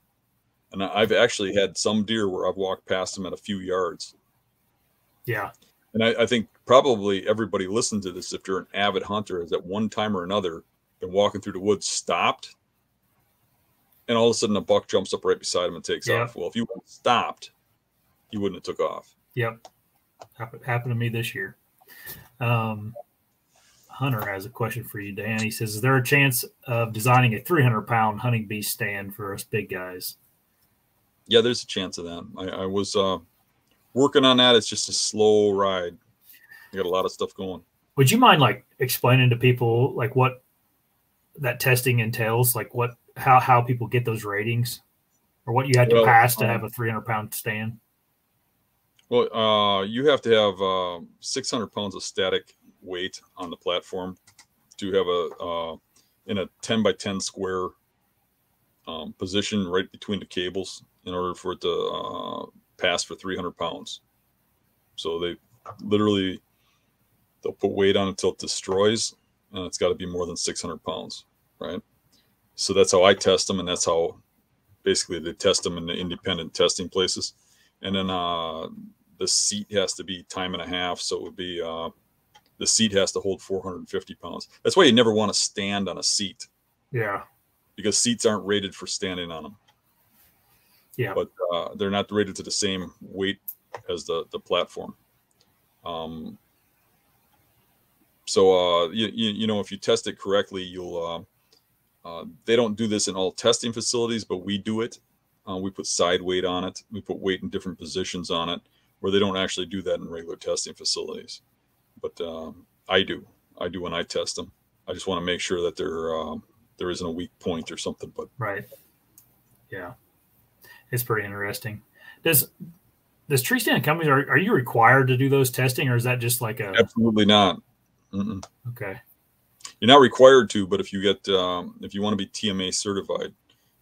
And I've actually had some deer where I've walked past them at a few yards. Yeah. And I, I think probably everybody listening to this, if you're an avid hunter, has at one time or another been walking through the woods, stopped, and all of a sudden a buck jumps up right beside him and takes Yeah. off. Well, if you stopped, you wouldn't have took off. Yep. Happened, happened to me this year. Um, Hunter has a question for you, Dan. He says, Is there a chance of designing a 300 pound hunting beast stand for us big guys? Yeah, there's a chance of that. I, I was uh, working on that. It's just a slow ride. I got a lot of stuff going. Would you mind like explaining to people like what that testing entails? Like what, how, how people get those ratings or what you had to Well, pass to um, have a 300 pound stand? Well, uh, you have to have uh, 600 pounds of static weight on the platform to have a uh, in a 10 by 10 square um, position right between the cables in order for it to uh, pass for 300 pounds. So they literally they'll put weight on until it destroys, and it's got to be more than 600 pounds, right? So that's how I test them, and that's how basically they test them in the independent testing places. And then uh, the seat has to be time and a half, so it would be uh, the seat has to hold 450 pounds. That's why you never want to stand on a seat Yeah. because seats aren't rated for standing on them. Yeah. but uh, they're not rated to the same weight as the the platform. Um, so uh, you, you you know if you test it correctly, you'll. Uh, uh, they don't do this in all testing facilities, but we do it. Uh, we put side weight on it. We put weight in different positions on it, where they don't actually do that in regular testing facilities. But um, I do. I do when I test them. I just want to make sure that there um, there isn't a weak point or something. But Right. Yeah. It's pretty interesting. Does does tree stand companies are, are you required to do those testing or is that just like a absolutely not. Mm-mm. okay. You're not required to, but if you get um, if you want to be TMA certified,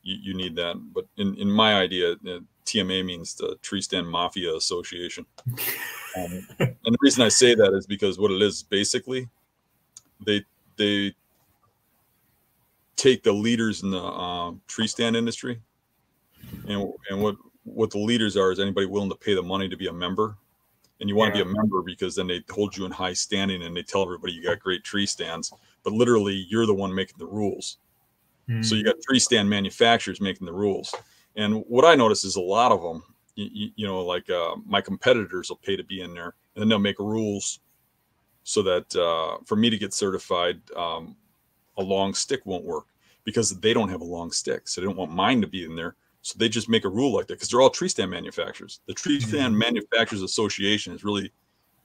you, you need that. But in, in my idea, uh, TMA means the Tree Stand Mafia Association. Um, and the reason I say that is because what it is basically, they they take the leaders in the um, tree stand industry, and and what what the leaders are is anybody willing to pay the money to be a member, and you want Yeah. to be a member because then they hold you in high standing and they tell everybody you got great tree stands, but literally you're the one making the rules. So you got tree stand manufacturers making the rules. And what I notice is a lot of them, you, you know, like uh, my competitors will pay to be in there, and then they'll make rules so that uh, for me to get certified, um, a long stick won't work because they don't have a long stick. So they don't want mine to be in there. So they just make a rule like that because they're all tree stand manufacturers. The Tree Stand Manufacturers Association is really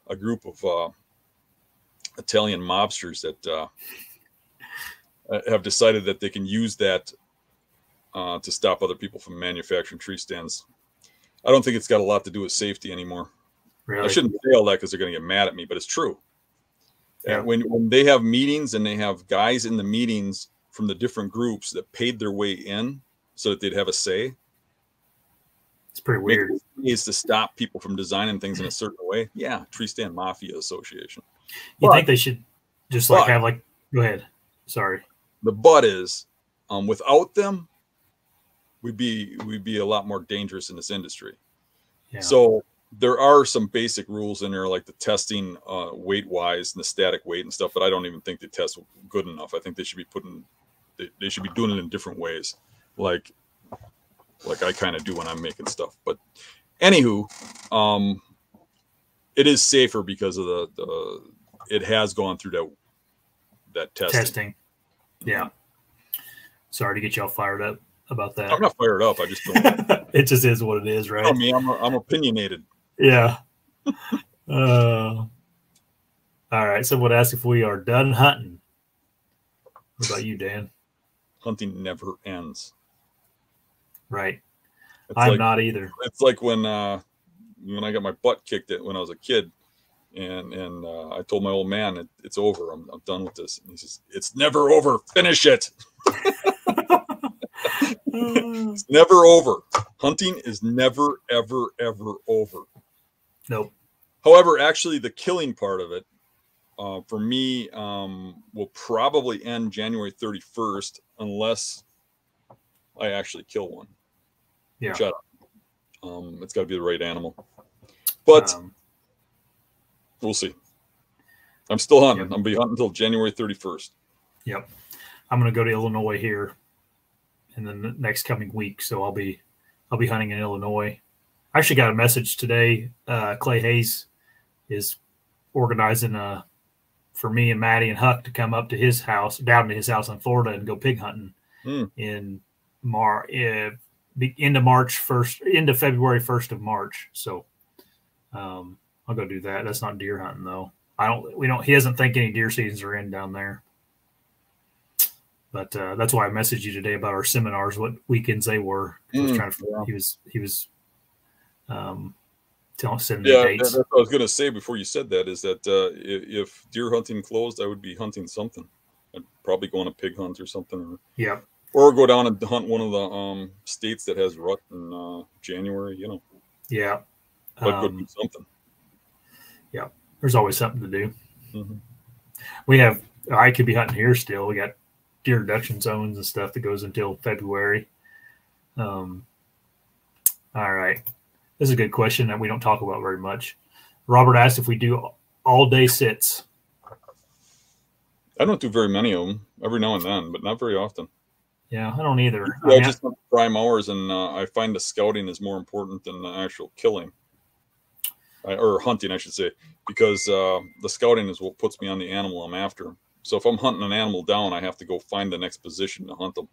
a group of uh, Italian mobsters that uh, uh, have decided that they can use that uh, to stop other people from manufacturing tree stands. I don't think it's got a lot to do with safety anymore. really? I shouldn't say all that because they're going to get mad at me, but it's true. Yeah. When when they have meetings and they have guys in the meetings from the different groups that paid their way in so that they'd have a say, It's pretty weird. is to stop people from designing things in a certain way. Yeah, Tree Stand Mafia Association. You But- think they should just like but- have like go ahead. Sorry. The but is, um, without them, we'd be we'd be a lot more dangerous in this industry. Yeah. So there are some basic rules in there, like the testing uh, weight wise and the static weight and stuff, but I don't even think they test good enough. I think they should be putting they, they should be doing it in different ways, like like I kind of do when I'm making stuff. But anywho, um, it is safer because of the the it has gone through that that testing. Testing. Yeah. Sorry to get y'all fired up about that. I'm not fired up. I just don't. it just is what it is, right? I mean, I'm I'm opinionated. Yeah. uh, all right. Someone asked if we are done hunting. What about you, Dan? Hunting never ends. Right. It's I'm like, not either. It's like when uh when I got my butt kicked it when I was a kid, and and uh, I told my old man it, it's over. I'm, I'm done with this. And he says it's never over. Finish it. it's never over. Hunting is never ever ever over. Nope. However, actually, the killing part of it, uh, for me, um, will probably end January 31st unless I actually kill one. Yeah. Um, it's got to be the right animal. But um, we'll see. I'm still hunting. Yep. I'm be hunting until January 31st. Yep. I'm going to go to Illinois here in the next coming week, so I'll be I'll be hunting in Illinois. I actually got a message today. Uh, Clay Hayes is organizing a uh, for me and Maddie and Huck to come up to his house, down to his house in Florida, and go pig hunting mm. in Mar uh, end of March first, end of February first of March. So um, I'll go do that. That's not deer hunting though. I don't. We don't. He doesn't think any deer seasons are in down there. But uh, that's why I messaged you today about our seminars. What weekends they were. Mm, was trying to. Yeah. He was. He was. Um, telling sending yeah, dates. that's what I was going to say before you said that. Is that uh, if, if deer hunting closed, I would be hunting something. I'd probably go on a pig hunt or something. Or, yeah or go down and hunt one of the um, states that has rut in uh, January. You know. Yeah. But um, do something. Yeah, there's always something to do. Mm-hmm. We have. I could be hunting here still. We got deer reduction zones and stuff that goes until February. Um. All right, this is a good question that we don't talk about very much. Robert asked if we do all day sits. I don't do very many of them. Every now and then, but not very often. Yeah, I don't either. Yeah, I, mean, I just prime hours, and uh, I find the scouting is more important than the actual killing, or hunting, I should say, because uh, the scouting is what puts me on the animal I'm after. So if I'm hunting an animal down, I have to go find the next position to hunt them.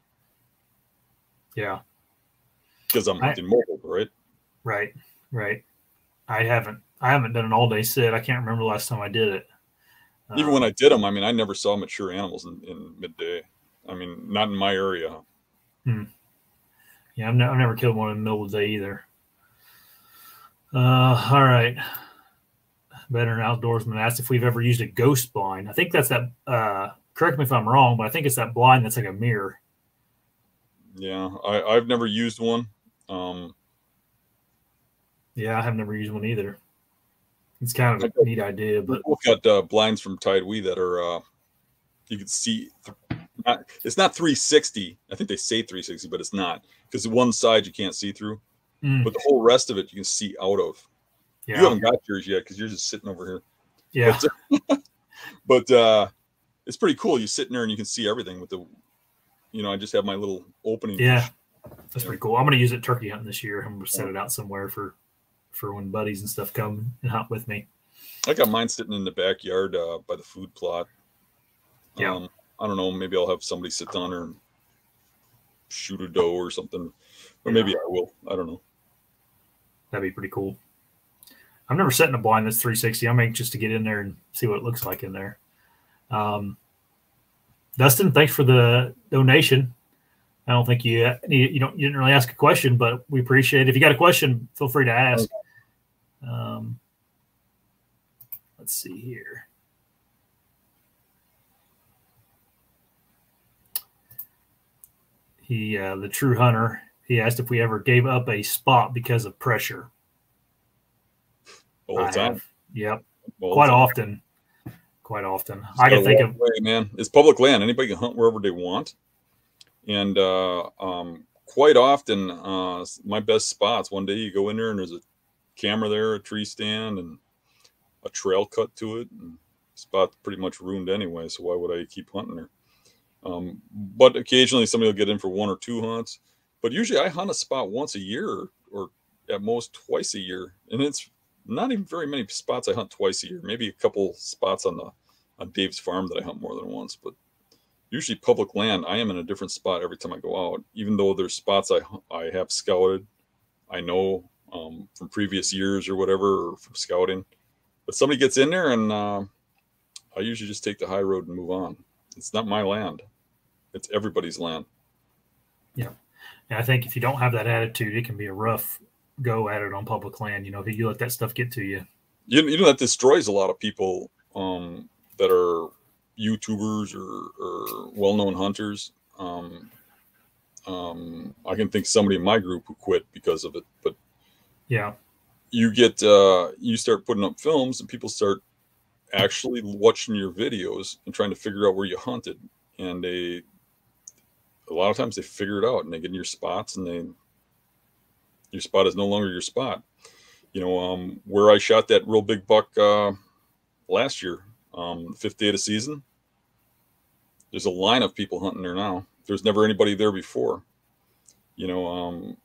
Yeah, because I'm hunting I, mobile, right? Right, right. I haven't, I haven't done an all day sit. I can't remember the last time I did it. Even um, when I did them, I mean, I never saw mature animals in, in midday. I mean, not in my area. Hmm. Yeah, I've, I've, never killed one in the middle of the day either. Uh, all right. Veteran outdoorsman asked if we've ever used a ghost blind. I think that's that. Uh, correct me if I'm wrong, but I think it's that blind that's like a mirror. Yeah, I, I've never used one. Um, yeah, I have never used one either. It's kind of a neat idea, but we've got uh, blinds from TideWe that are uh, you can see not, it's not 360. I think they say 360, but it's not because one side you can't see through, mm. but the whole rest of it you can see out of. Yeah. You haven't got yours yet because you're just sitting over here. Yeah. But, but uh, it's pretty cool. You sit in there and you can see everything with the, you know, I just have my little opening. Yeah. That's yeah. pretty cool. I'm going to use it turkey hunting this year. I'm going to set it out somewhere for, for when buddies and stuff come and hunt with me. I got mine sitting in the backyard uh, by the food plot. Yeah. Um, I don't know. Maybe I'll have somebody sit down there and shoot a doe or something, or maybe I will. I don't know. That'd be pretty cool. I've never set in a blind that's 360. I'm anxious to get in there and see what it looks like in there. Um, Dustin, thanks for the donation. I don't think you you don't you didn't really ask a question, but we appreciate it. If you got a question, feel free to ask. Um, let's see here. He uh, the true hunter he asked if we ever gave up a spot because of pressure. All the time yep all quite time. often quite often. It's i can think of way, man it's public land. Anybody can hunt wherever they want. And uh, um, quite often uh, my best spots one day you go in there and there's a camera there a tree stand and a trail cut to it and spot pretty much ruined anyway so why would i keep hunting there Um, but occasionally somebody will get in for one or two hunts. But usually I hunt a spot once a year or at most twice a year. And it's not even very many spots I hunt twice a year. Maybe a couple spots on the on Dave's farm that I hunt more than once. But usually public land, I am in a different spot every time I go out. Even though there's spots I I have scouted, I know um, from previous years or whatever, or from scouting. But somebody gets in there, and uh, I usually just take the high road and move on. It's not my land; it's everybody's land. Yeah, and I think if you don't have that attitude, it can be a rough go at it on public land. You know, if you let that stuff get to you. You, you know that destroys a lot of people um, that are YouTubers or, or well-known hunters. Um, um, I can think somebody in my group who quit because of it, but yeah, you get uh, you start putting up films and people start actually watching your videos and trying to figure out where you hunted, and they a lot of times they figure it out and they get in your spots and they your spot is no longer your spot. You know, um, where I shot that real big buck uh, last year, um, fifth day of the season. There's a line of people hunting there now. There's never anybody there before. You know, um,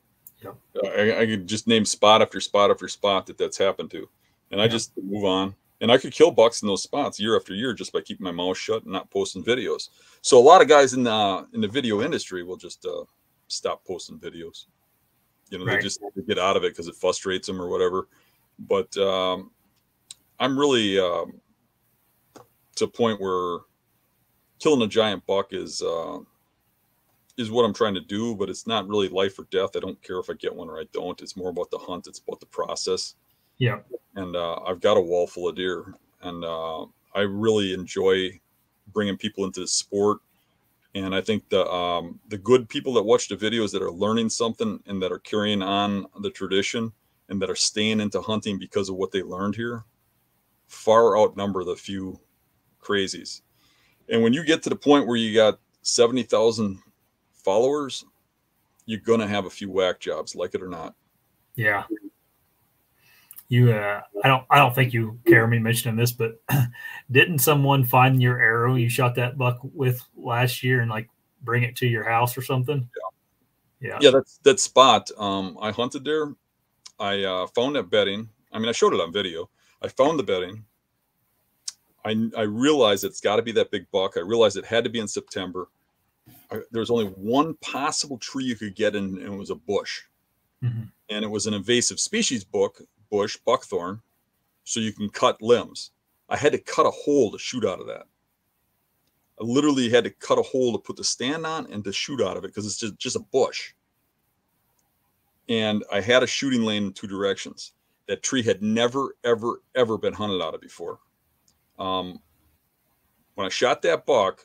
yep. I, I, could just name spot after spot after spot that that's happened to, and I just move on. And I could kill bucks in those spots year after year just by keeping my mouth shut and not posting videos. So a lot of guys in the in the video industry will just uh, stop posting videos. You know, right. they just get out of it because it frustrates them or whatever. But um, I'm really um, to a point where killing a giant buck is uh, is what I'm trying to do, but it's not really life or death. I don't care if I get one or I don't. It's more about the hunt. It's about the process. Yeah. And uh, I've got a wall full of deer, and uh, I really enjoy bringing people into the sport and I think the um, the good people that watch the videos that are learning something and that are carrying on the tradition and that are staying into hunting because of what they learned here far outnumber the few crazies. And when you get to the point where you got 70,000 followers, you're going to have a few whack jobs, like it or not. Yeah you uh, i don't i don't think you care me mentioning this but didn't someone find your arrow you shot that buck with last year and like bring it to your house or something? Yeah. Yeah. Yeah that's that spot. Um i hunted there. I uh found that bedding i mean i showed it on video. I found the bedding i i realized it's got to be that big buck. I realized it had to be in september. I, there was only one possible tree you could get in and it was a bush. Mm-hmm. and it was an invasive species book bush, buckthorn, so you can cut limbs. I had to cut a hole to shoot out of that. I literally had to cut a hole to put the stand on and to shoot out of it because it's just, just a bush. And I had a shooting lane in two directions. That tree had never, ever, ever been hunted out of before. Um, when I shot that buck,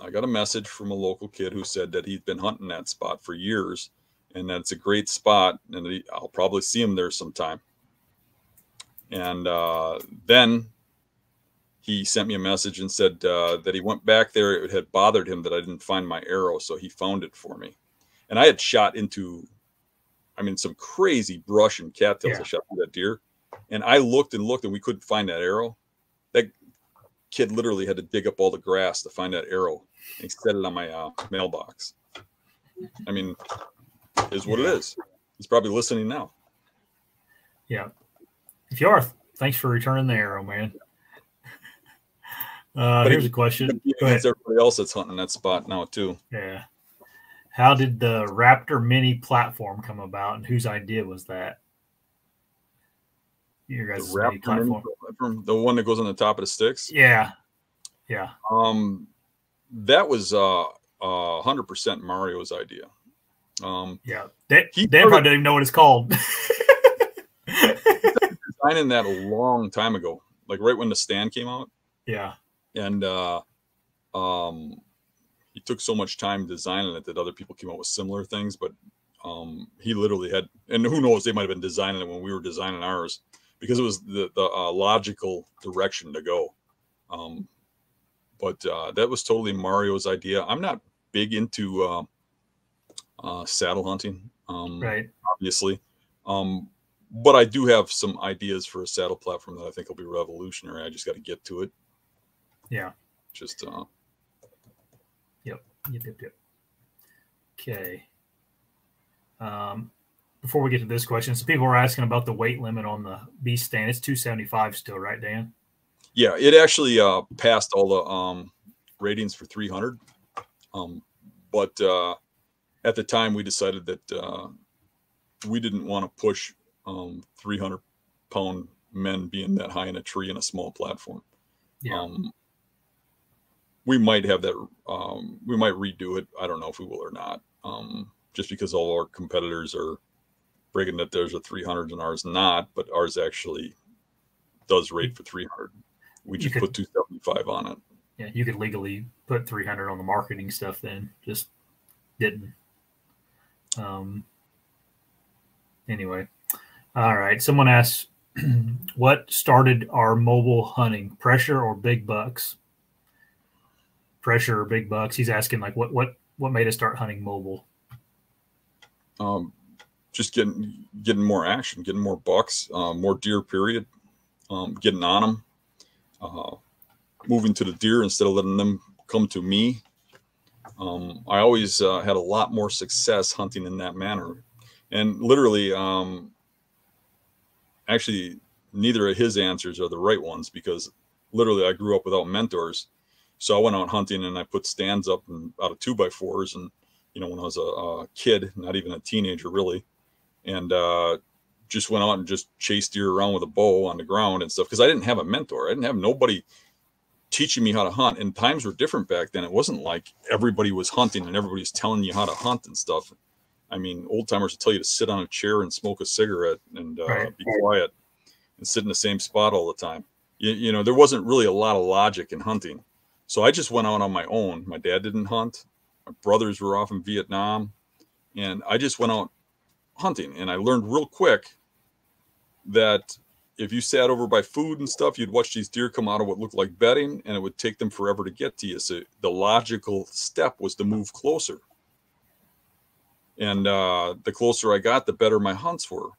I got a message from a local kid who said that he'd been hunting that spot for years and that it's a great spot and he, I'll probably see him there sometime. And uh, then he sent me a message and said uh, that he went back there. It had bothered him that I didn't find my arrow, so he found it for me. And I had shot into, I mean, some crazy brush and cattails. Yeah. I shot through that deer, and I looked and looked, and we couldn't find that arrow. That kid literally had to dig up all the grass to find that arrow and set it on my uh, mailbox. I mean, is what yeah. it is. He's probably listening now. Yeah. If you are, thanks for returning the arrow, man. Uh, here's a question. Everybody else that's hunting that spot now too. Yeah. How did the Raptor Mini platform come about, and whose idea was that? Your guys' the Raptor platform. platform, the one that goes on the top of the sticks. Yeah. Yeah. Um, that was uh, hundred uh, percent Mario's idea. Um, yeah, they, he they probably don't even know what it's called. designing that a long time ago, like right when the stand came out. Yeah. And uh, um, he took so much time designing it that other people came up with similar things, but um, he literally had, and who knows, they might have been designing it when we were designing ours because it was the, the uh, logical direction to go. Um, but uh, that was totally Mario's idea. I'm not big into uh, uh, saddle hunting, um, right? Obviously, um, but I do have some ideas for a saddle platform that I think will be revolutionary. I just got to get to it. Yeah. Just uh Yep. Yep, yep, yep. Okay. Um, before we get to this question, some people were asking about the weight limit on the beast stand. It's 275 still, right, Dan? Yeah, it actually uh, passed all the um, ratings for 300. Um, but uh, at the time, we decided that uh, we didn't want to push um, 300 pound men being that high in a tree in a small platform. Yeah. Um, we might have that. Um, we might redo it. I don't know if we will or not. Um, just because all our competitors are bragging that there's a 300 and ours not, but ours actually does rate for 300. We just could, put 275 on it. Yeah, you could legally put 300 on the marketing stuff then, just didn't. Um, anyway, all right. Someone asks, what started our mobile hunting, pressure or big bucks? Pressure or big bucks? He's asking like, what what what made us start hunting mobile? Um, just getting getting more action, getting more bucks, uh, more deer. Period. Um, getting on them, uh, moving to the deer instead of letting them come to me. Um, I always uh, had a lot more success hunting in that manner, and literally, um, actually, neither of his answers are the right ones because literally, I grew up without mentors, so I went out hunting and I put stands up and out of two by fours and you know when I was a, a kid, not even a teenager really, and uh, just went out and just chased deer around with a bow on the ground and stuff because I didn't have a mentor. I didn't have nobody teaching me how to hunt. And times were different back then. It wasn't like everybody was hunting and everybody's telling you how to hunt and stuff. I mean, old timers would tell you to sit on a chair and smoke a cigarette and uh, right. be quiet and sit in the same spot all the time. You, you know, there wasn't really a lot of logic in hunting. So I just went out on my own. My dad didn't hunt. My brothers were off in Vietnam. And I just went out hunting. And I learned real quick that if you sat over by food and stuff, you'd watch these deer come out of what looked like bedding, and it would take them forever to get to you. So the logical step was to move closer. And uh, the closer I got, the better my hunts were.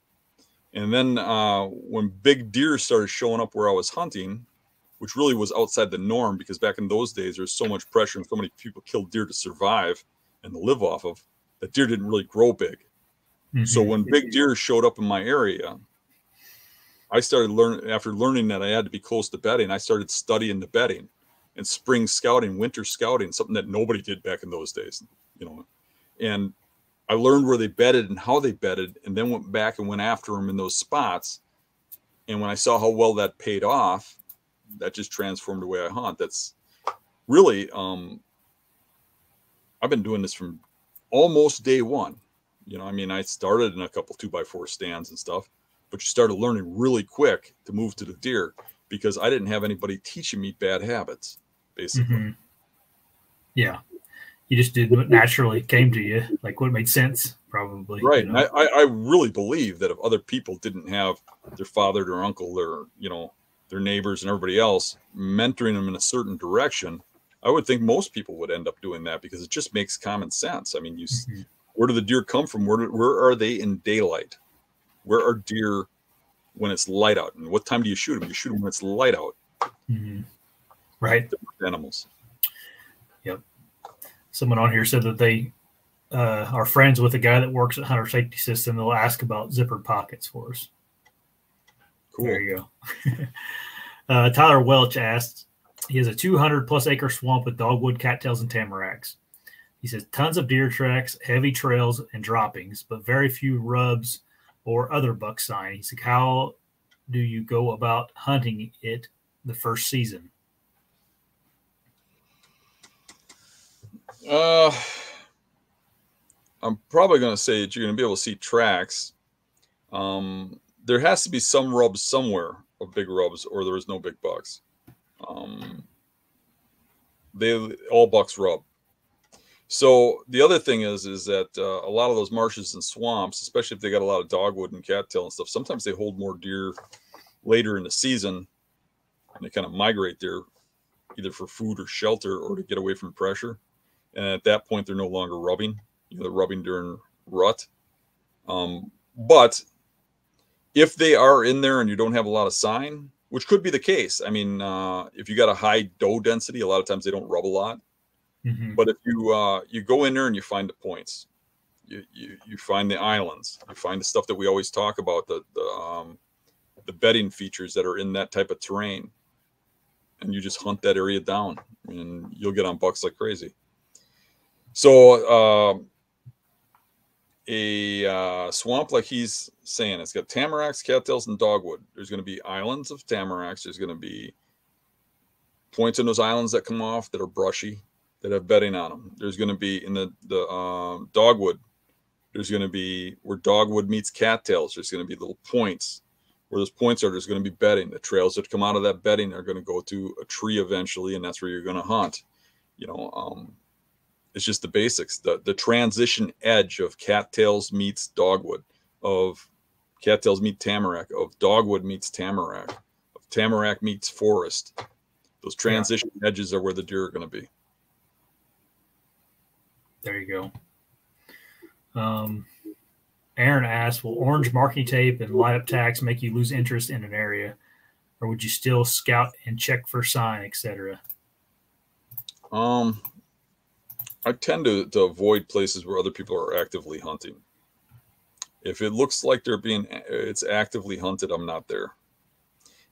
And then uh, when big deer started showing up where I was hunting, which really was outside the norm because back in those days there's so much pressure and so many people killed deer to survive and to live off of that deer didn't really grow big. Mm-hmm. So when big deer showed up in my area, I started learning after learning that I had to be close to bedding. I started studying the bedding and spring scouting, winter scouting, something that nobody did back in those days, you know. And I learned where they bedded and how they bedded, and then went back and went after them in those spots. And when I saw how well that paid off, that just transformed the way I hunt. That's really, um, I've been doing this from almost day one. You know, I mean, I started in a couple two by four stands and stuff, but you started learning really quick to move to the deer because I didn't have anybody teaching me bad habits, basically. Mm-hmm. Yeah. You just did what naturally came to you, like what made sense, probably. Right. You know? I, I really believe that if other people didn't have their father, their uncle, their, you know, their neighbors and everybody else mentoring them in a certain direction, I would think most people would end up doing that because it just makes common sense. I mean, you, mm-hmm. where do the deer come from? Where, do, where are they in daylight? where are deer when it's light out, and what time do you shoot them? You shoot them when it's light out. Mm-hmm. Right. Animals. Yep. Someone on here said that they uh, are friends with a guy that works at Hunter Safety System. They'll ask about zippered pockets for us. Cool. There you go. uh, Tyler Welch asked, he has a 200 plus acre swamp with dogwood, cattails, and tamaracks. He says tons of deer tracks, heavy trails, and droppings, but very few rubs or other buck sign. He's like, how do you go about hunting it the first season? Uh, I'm probably going to say that you're going to be able to see tracks. Um, there has to be some rubs somewhere of big rubs, or there is no big bucks. Um, they all bucks rub. So the other thing is, is that uh, a lot of those marshes and swamps, especially if they got a lot of dogwood and cattail and stuff, sometimes they hold more deer later in the season, and they kind of migrate there, either for food or shelter or to get away from pressure. And at that point, they're no longer rubbing. You know, they're rubbing during rut. Um, but if they are in there and you don't have a lot of sign, which could be the case. I mean, uh, if you got a high doe density, a lot of times they don't rub a lot Mm-hmm. But if you uh, you go in there and you find the points, you, you you find the islands, you find the stuff that we always talk about the the um, the bedding features that are in that type of terrain, and you just hunt that area down, and you'll get on bucks like crazy. So uh, a uh, swamp like he's saying, it's got tamaracks, cattails, and dogwood. There's going to be islands of tamaracks. There's going to be points in those islands that come off that are brushy, that have bedding on them. There's going to be in the the um, dogwood. There's going to be where dogwood meets cattails. There's going to be little points where those points are. There's going to be bedding. The trails that come out of that bedding are going to go to a tree eventually, and that's where you're going to hunt. You know, um, it's just the basics. The the transition edge of cattails meets dogwood, of cattails meet tamarack, of dogwood meets tamarack, of tamarack meets forest. Those transition yeah. edges are where the deer are going to be. There you go. Um, Aaron asks, "Will orange marking tape and light up tags make you lose interest in an area, or would you still scout and check for sign, etc.?" Um, I tend to, to avoid places where other people are actively hunting. If it looks like they're being it's actively hunted, I'm not there.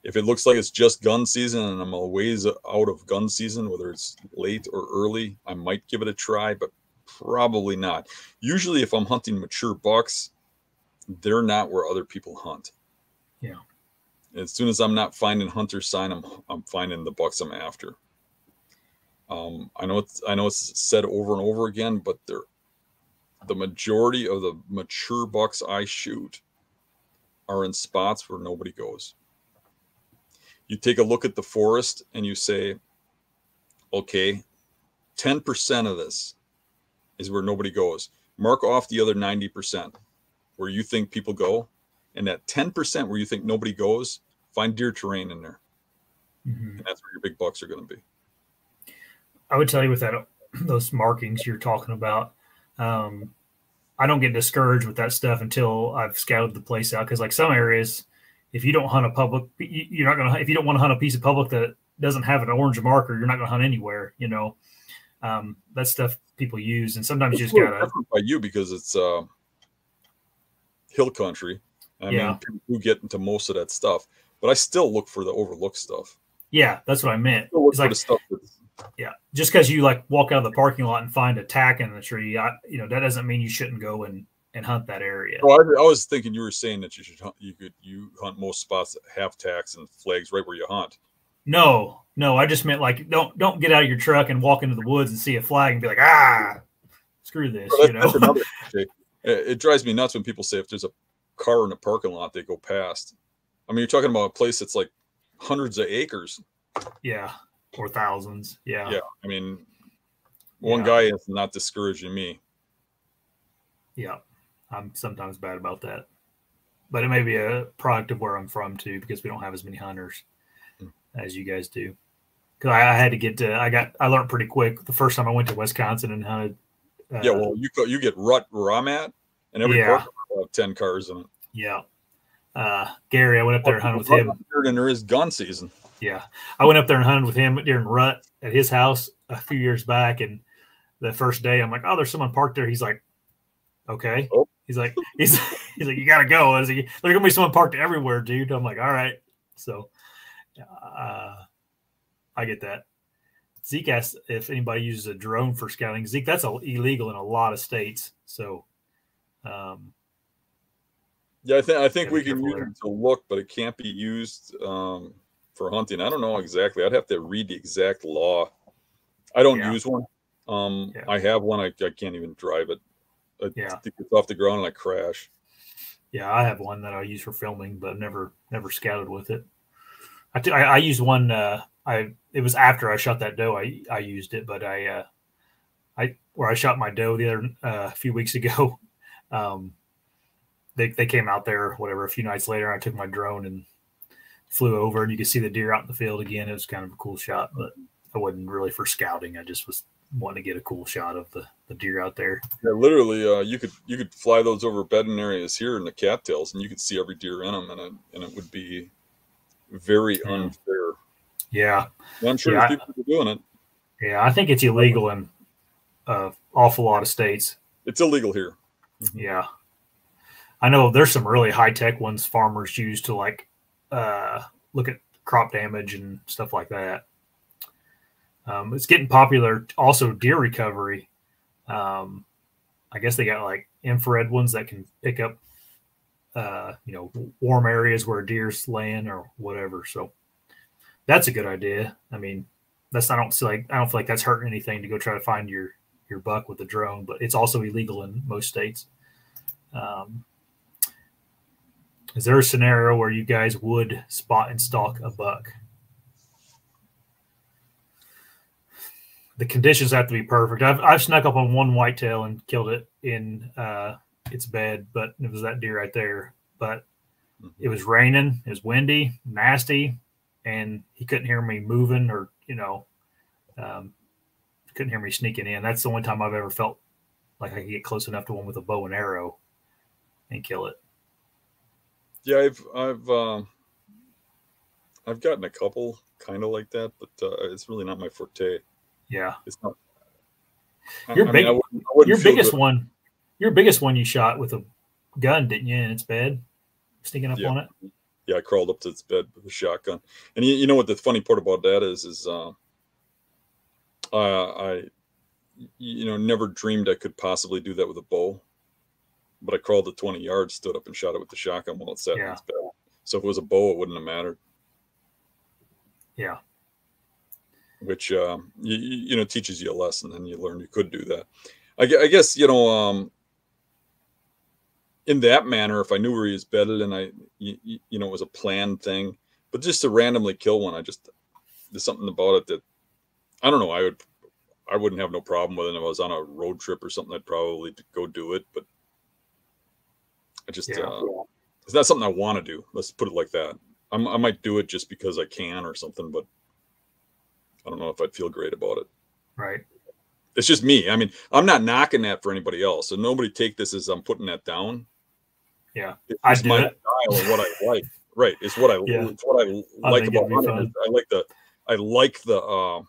If it looks like it's just gun season and I'm a ways out of gun season, whether it's late or early, I might give it a try, but probably not. Usually, if I'm hunting mature bucks, they're not where other people hunt. Yeah. As soon as I'm not finding hunter sign, I'm I'm finding the bucks I'm after. Um, I know it's I know it's said over and over again, but they're the majority of the mature bucks I shoot are in spots where nobody goes. You take a look at the forest and you say, okay, 10% of this is where nobody goes. Mark off the other 90% where you think people go. And that 10% where you think nobody goes, find deer terrain in there. Mm-hmm. And that's where your big bucks are going to be. I would tell you with that those markings you're talking about, um, I don't get discouraged with that stuff until I've scouted the place out. Because like some areas, if you don't hunt a public, you're not gonna. If you don't want to hunt a piece of public that doesn't have an orange marker, you're not gonna hunt anywhere. You know, um, that stuff people use, and sometimes it's you just gotta. By you because it's uh, hill country. I yeah. mean, you get into most of that stuff, but I still look for the overlooked stuff. Yeah, that's what I meant. It's like stuff that's yeah, just because you like walk out of the parking lot and find a tack in the tree, I, you know, that doesn't mean you shouldn't go and and hunt that area. Oh, I, I was thinking you were saying that you should hunt, you could you hunt most spots that have tacks and flags right where you hunt. No, no, I just meant like don't don't get out of your truck and walk into the woods and see a flag and be like ah, screw this. Well, you know, it, it drives me nuts when people say if there's a car in a parking lot they go past. I mean, you're talking about a place that's like hundreds of acres. Yeah, or thousands. Yeah. Yeah. I mean, one yeah. guy is not discouraging me. Yeah. I'm sometimes bad about that. But it may be a product of where I'm from too, because we don't have as many hunters mm. as you guys do. Because I, I, had to get to, I got, I learned pretty quick the first time I went to Wisconsin and hunted. Uh, yeah, well, you you get rut where I'm at, and every yeah. have ten cars in it. Yeah. Uh, Gary, I went up there and hunted with him. And there is gun season. Yeah, I went up there and hunted with him during rut at his house a few years back, and the first day I'm like, "Oh, there's someone parked there." He's like, "Okay." Oh. He's like, "He's he's like, you gotta go." He? There's gonna be someone parked everywhere, dude. I'm like, "All right." So, uh, I get that. Zeke asked if anybody uses a drone for scouting. Zeke, that's illegal in a lot of states. So, um, yeah, I think I think we can use it to look, but it can't be used. Um, for hunting. I don't know exactly. I'd have to read the exact law. I don't yeah. use one. Um, yeah. I have one. I, I can't even drive it. I yeah, it's off the ground and I crash. Yeah, I have one that I use for filming, but I've never never scouted with it. I, t- I, I used one. Uh, I it was after I shot that doe. I I used it, but I uh, I where I shot my doe the other uh, a few weeks ago. Um, they they came out there whatever a few nights later. I took my drone and flew over and you could see the deer out in the field again. It was kind of a cool shot, but I wasn't really for scouting. I just was wanting to get a cool shot of the, the deer out there. Yeah, literally, uh, you could you could fly those over bedding areas here in the cattails, and you could see every deer in them, and it, and it would be very yeah. unfair. Yeah, I'm sure yeah, people are doing it. Yeah, I think it's illegal in uh, awful lot of states. It's illegal here. Mm-hmm. Yeah, I know there's some really high tech ones farmers use to like uh, look at crop damage and stuff like that. Um, it's getting popular. Also, deer recovery. Um, I guess they got like infrared ones that can pick up, uh, you know, warm areas where deer's laying or whatever. So that's a good idea. I mean, that's I don't see like I don't feel like that's hurting anything to go try to find your your buck with a drone, but it's also illegal in most states. Um, is there a scenario where you guys would spot and stalk a buck? The conditions have to be perfect. I've, I've snuck up on one whitetail and killed it in uh, its bed, but it was that deer right there. But it was raining, it was windy, nasty, and he couldn't hear me moving or, you know, um, couldn't hear me sneaking in. That's the only time I've ever felt like I could get close enough to one with a bow and arrow and kill it. Yeah, I've I've uh, I've gotten a couple kind of like that, but uh, it's really not my forte. Yeah, it's not. Your I big, mean, I wouldn't, I wouldn't your biggest good. one, your biggest one you shot with a gun, didn't you? In its bed, sneaking up yeah. on it. Yeah, I crawled up to its bed with a shotgun, and you, you know what the funny part about that is? Is uh, uh, I, you know, never dreamed I could possibly do that with a bow but I crawled to 20 yards, stood up and shot it with the shotgun while it sat yeah. in its bed. So if it was a bow, it wouldn't have mattered. Yeah. Which, uh, you, you know, teaches you a lesson and you learn you could do that. I, I guess, you know, um, in that manner, if I knew where he was bedded and I, you, you know, it was a planned thing, but just to randomly kill one, I just, there's something about it that, I don't know, I would, I wouldn't have no problem with it. If I was on a road trip or something, I'd probably go do it. But I just yeah. uh, it's not something I want to do. Let's put it like that. I'm, I might do it just because I can or something, but I don't know if I'd feel great about it. Right. It's just me. I mean, I'm not knocking that for anybody else. So nobody take this as I'm putting that down. Yeah, it's I my it. style and what I like. Right. It's what I. Yeah. It's what I, I like about hunting. I like the. I like the. uh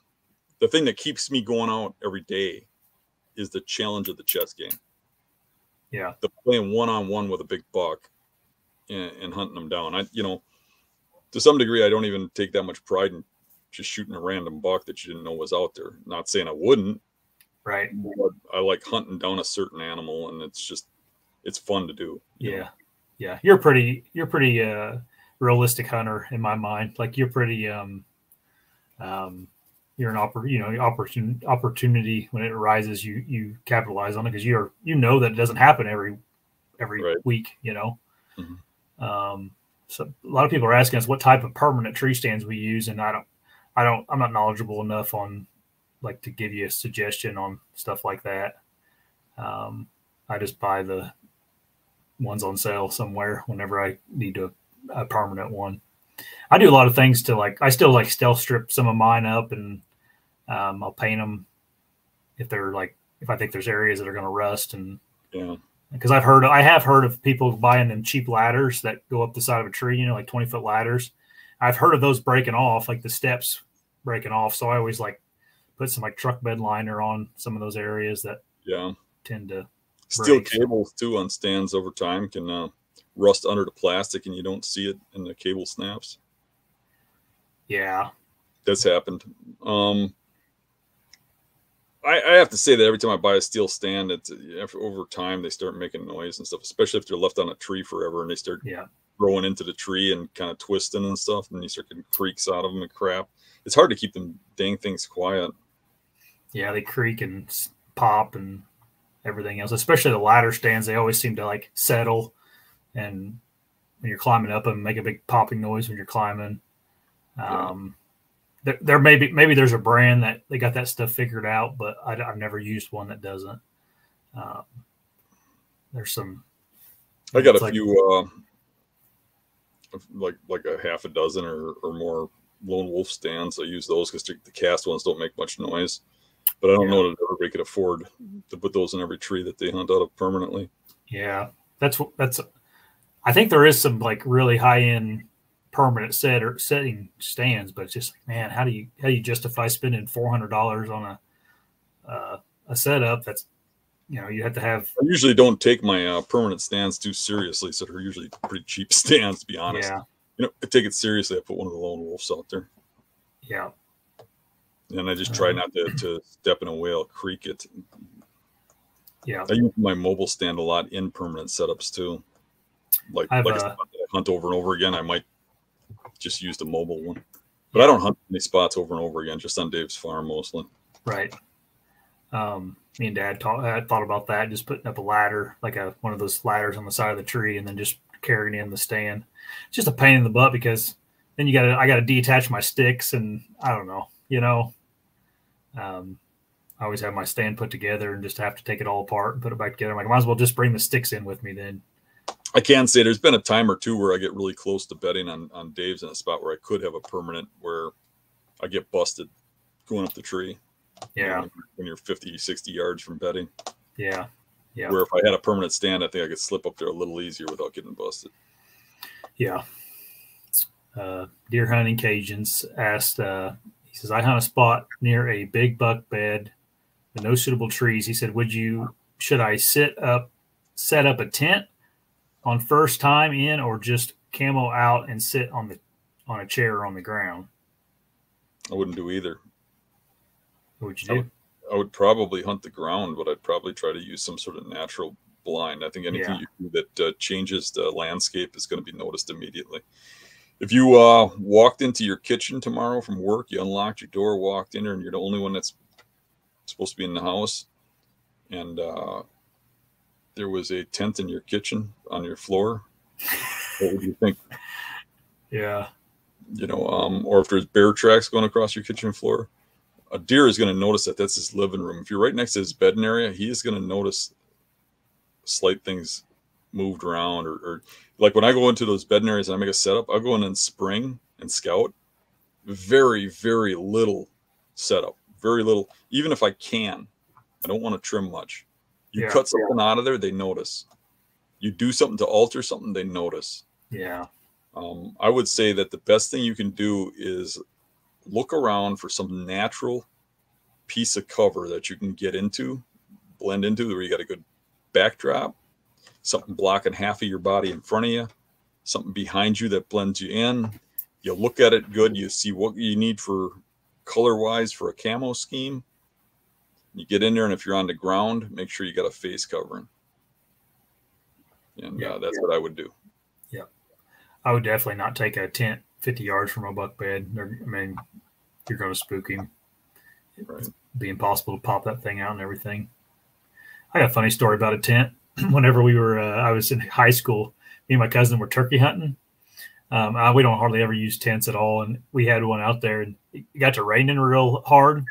The thing that keeps me going out every day is the challenge of the chess game. Yeah. The playing one on one with a big buck and, and, hunting them down. I, you know, to some degree, I don't even take that much pride in just shooting a random buck that you didn't know was out there. Not saying I wouldn't. Right. I like hunting down a certain animal, and it's just it's fun to do. Yeah. Know? Yeah. You're pretty. You're pretty uh, realistic hunter in my mind. Like you're pretty. um um you're an oppor- you know opportun- opportunity when it arises you you capitalize on it because you're you know that it doesn't happen every every right. week you know mm-hmm. um, so a lot of people are asking us what type of permanent tree stands we use and i don't i don't i'm not knowledgeable enough on like to give you a suggestion on stuff like that um, i just buy the ones on sale somewhere whenever i need a, a permanent one I do a lot of things to like. I still like stealth strip some of mine up, and um, I'll paint them if they're like if I think there's areas that are going to rust, and yeah, because I've heard I have heard of people buying them cheap ladders that go up the side of a tree, you know, like twenty foot ladders. I've heard of those breaking off, like the steps breaking off. So I always like put some like truck bed liner on some of those areas that yeah tend to steel cables too on stands over time can uh, rust under the plastic and you don't see it and the cable snaps. Yeah. That's happened. Um, I, I, have to say that every time I buy a steel stand, it's over time they start making noise and stuff, especially if they're left on a tree forever and they start yeah. growing into the tree and kind of twisting and stuff, and you start getting creaks out of them and crap. It's hard to keep them dang things quiet. Yeah, they creak and pop and everything else, especially the ladder stands. They always seem to like settle and when you're climbing up and make a big popping noise when you're climbing. Um, yeah. there, there may be maybe there's a brand that they got that stuff figured out, but I, have never used one that doesn't. Um, there's some. I got a like, few, uh, like like a half a dozen or, or more lone wolf stands. I use those because the cast ones don't make much noise. But I don't yeah. know that everybody could afford to put those in every tree that they hunt out of permanently. Yeah, that's what that's I think there is some like really high end permanent set or setting stands, but it's just like, man, how do you how do you justify spending four hundred dollars on a uh, a setup that's you know you have to have. I usually don't take my uh, permanent stands too seriously, so they're usually pretty cheap stands, to be honest. Yeah. You know, I take it seriously. I put one of the lone wolves out there. Yeah. And I just try um, not to, to step in a whale, creak it. Yeah. I use my mobile stand a lot in permanent setups too. Like, like uh, I hunt over and over again. I might just use the mobile one. But yeah. I don't hunt any spots over and over again, just on Dave's farm mostly. Right. Um, me and Dad I thought about that, just putting up a ladder, like a one of those ladders on the side of the tree, and then just carrying in the stand. It's just a pain in the butt because then you got to I got to detach my sticks, and I don't know, you know. Um, I always have my stand put together and just have to take it all apart and put it back together. I'm like, I might as well just bring the sticks in with me then. I can say there's been a time or two where I get really close to bedding on, on Dave's in a spot where I could have a permanent where I get busted going up the tree. Yeah. You know, when you're 50, 60 yards from bedding. Yeah. Yeah. Where if I had a permanent stand, I think I could slip up there a little easier without getting busted. Yeah. Uh, deer hunting Cajuns asked, uh, he says, I hunt a spot near a big buck bed with no suitable trees. He said, Would you, should I sit up, set up a tent on first time in or just camo out and sit on the on a chair or on the ground? I wouldn't do either. What would you do? I would, I would, probably hunt the ground, but I'd probably try to use some sort of natural blind. I think anything yeah. you do that uh, changes the landscape is going to be noticed immediately. If you uh, walked into your kitchen tomorrow from work, you unlocked your door, walked in there, and you're the only one that's supposed to be in the house, and uh, there was a tent in your kitchen on your floor, what would you think? Yeah. You know, um, or if there's bear tracks going across your kitchen floor, a deer is going to notice that that's his living room. If you're right next to his bedding area, he is going to notice slight things moved around or, or, like when I go into those bedding areas and I make a setup, I'll go in and spring and scout. Very, very little setup. Very little. Even if I can, I don't want to trim much. You yeah, cut something yeah. out of there, they notice. You do something to alter something, they notice. Yeah. Um, I would say that the best thing you can do is look around for some natural piece of cover that you can get into, blend into, where you got a good backdrop, something blocking half of your body in front of you, something behind you that blends you in. You look at it good, you see what you need for color wise for a camo scheme you get in there, and if you're on the ground, make sure you got a face covering. And yeah, uh, that's yeah. what I would do. Yeah, I would definitely not take a tent 50 yards from a buck bed. I mean, you're going to spook him. Right. It'd be impossible to pop that thing out and everything. I got a funny story about a tent. Whenever we were, uh, I was in high school. Me and my cousin were turkey hunting. Um, I, we don't hardly ever use tents at all, and we had one out there, and it got to raining real hard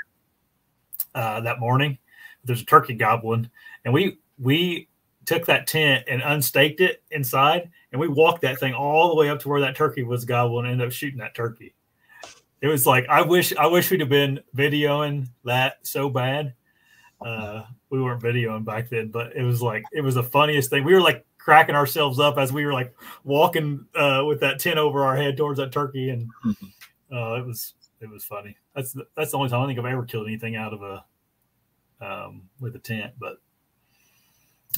uh, that morning. There's a turkey gobbling, and we we took that tent and unstaked it inside, and we walked that thing all the way up to where that turkey was gobbling, and ended up shooting that turkey. It was like I wish I wish we'd have been videoing that so bad. Uh, we weren't videoing back then, but it was like it was the funniest thing. We were like cracking ourselves up as we were like walking uh, with that tent over our head towards that turkey, and uh, it was it was funny. That's the, that's the only time I think I've ever killed anything out of a um, with a tent. But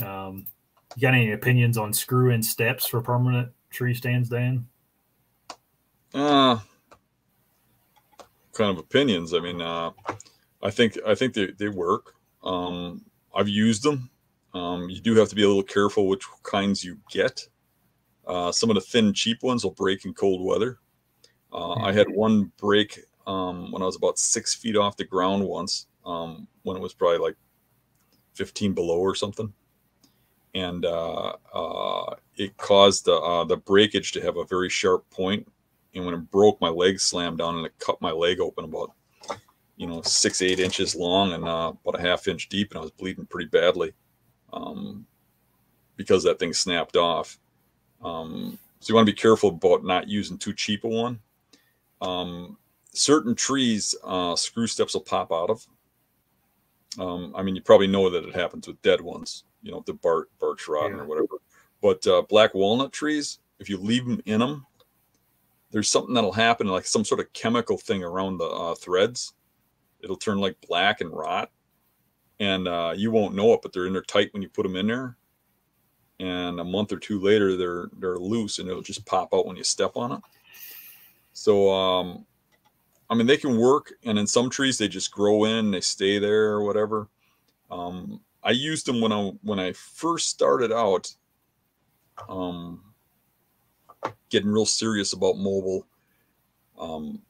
um, you got any opinions on screw in steps for permanent tree stands, Dan? Uh, kind of opinions. I mean, uh, I think I think they, they work. Um, I've used them. Um, you do have to be a little careful which kinds you get. Uh, some of the thin, cheap ones will break in cold weather. Uh, I had one break um, when I was about six feet off the ground once, um, when it was probably like 15 below or something. And uh, uh, it caused the, uh, the breakage to have a very sharp point. And when it broke, my leg slammed down and it cut my leg open about, you know, six, eight inches long and uh, about a half inch deep. And I was bleeding pretty badly um, because that thing snapped off. Um, so you want to be careful about not using too cheap a one. Um, certain trees uh, screw steps will pop out of. Um, I mean, you probably know that it happens with dead ones, you know, the bark bark's rotten yeah. or whatever. But uh, black walnut trees, if you leave them in them, there's something that'll happen, like some sort of chemical thing around the uh, threads. It'll turn like black and rot. and uh, you won't know it, but they're in there tight when you put them in there. And a month or two later, they're they're loose, and it'll just pop out when you step on it. So, um, I mean, they can work, and in some trees they just grow in, they stay there or whatever. Um, I used them when I when I first started out, um, getting real serious about mobile. Um,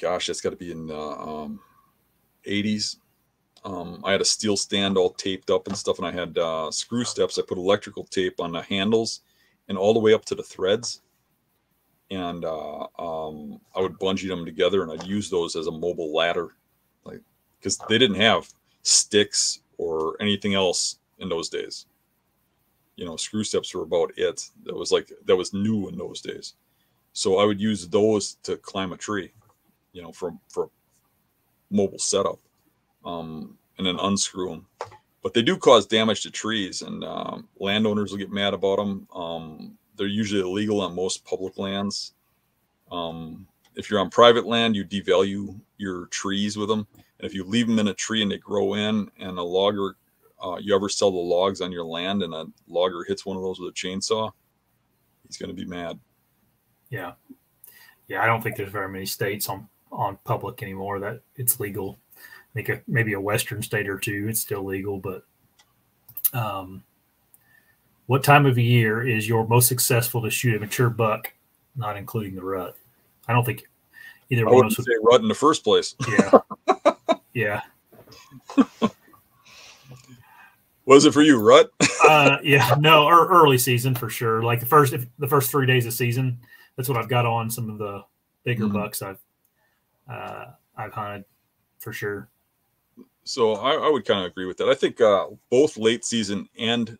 gosh, that's got to be in the um, 80s. Um, I had a steel stand all taped up and stuff, and I had uh, screw steps. I put electrical tape on the handles and all the way up to the threads. And uh, um, I would bungee them together, and I'd use those as a mobile ladder, like because they didn't have sticks or anything else in those days. You know, screw steps were about it. That was like that was new in those days. So I would use those to climb a tree, you know, from for mobile setup um, and then unscrew them. But they do cause damage to trees, and um, landowners will get mad about them. Um, they're usually illegal on most public lands. Um, if you're on private land, you devalue your trees with them. And if you leave them in a tree and they grow in, and a logger, uh, you ever sell the logs on your land, and a logger hits one of those with a chainsaw, he's going to be mad. Yeah, yeah. I don't think there's very many states on on public anymore that it's legal I think a, maybe a Western state or two, it's still legal. But um, what time of year is your most successful to shoot a mature buck, not including the rut? I don't think either I one of us would say rut in the first place. Yeah, yeah. Was it for you, rut? uh, yeah, no, or early season for sure. Like the first, if the first three days of season, that's what I've got on some of the bigger mm-hmm. bucks I've uh, I've hunted for sure. So I, I would kind of agree with that. I think uh, both late season and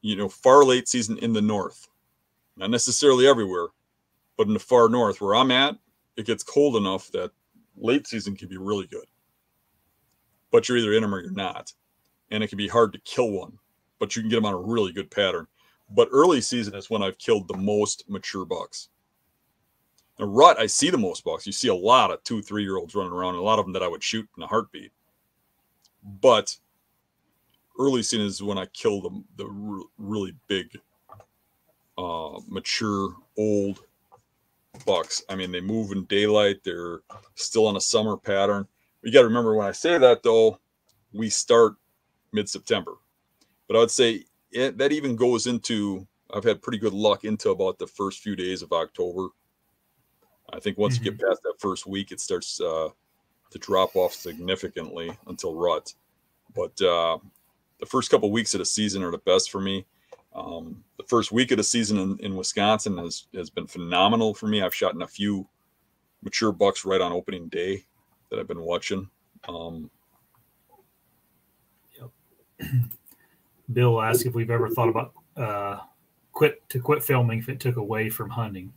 you know far late season in the north, not necessarily everywhere, but in the far north where I'm at, it gets cold enough that late season can be really good. But you're either in them or you're not, and it can be hard to kill one, but you can get them on a really good pattern. But early season is when I've killed the most mature bucks. And rut, I see the most bucks. You see a lot of two, three year olds running around, a lot of them that I would shoot in a heartbeat. But early season is when I kill the the really big, uh, mature old bucks. I mean, they move in daylight. They're still on a summer pattern. You got to remember when I say that though, we start mid September, but I would say it, that even goes into. I've had pretty good luck into about the first few days of October. I think once mm-hmm. you get mm-hmm. past that first week, it starts uh, to drop off significantly until rut. But uh, the first couple of weeks of the season are the best for me. Um, the first week of the season in, in, Wisconsin has, has been phenomenal for me. I've shot in a few mature bucks right on opening day that I've been watching. Um, yep. Bill asked if we've ever thought about uh, quit to quit filming if it took away from hunting.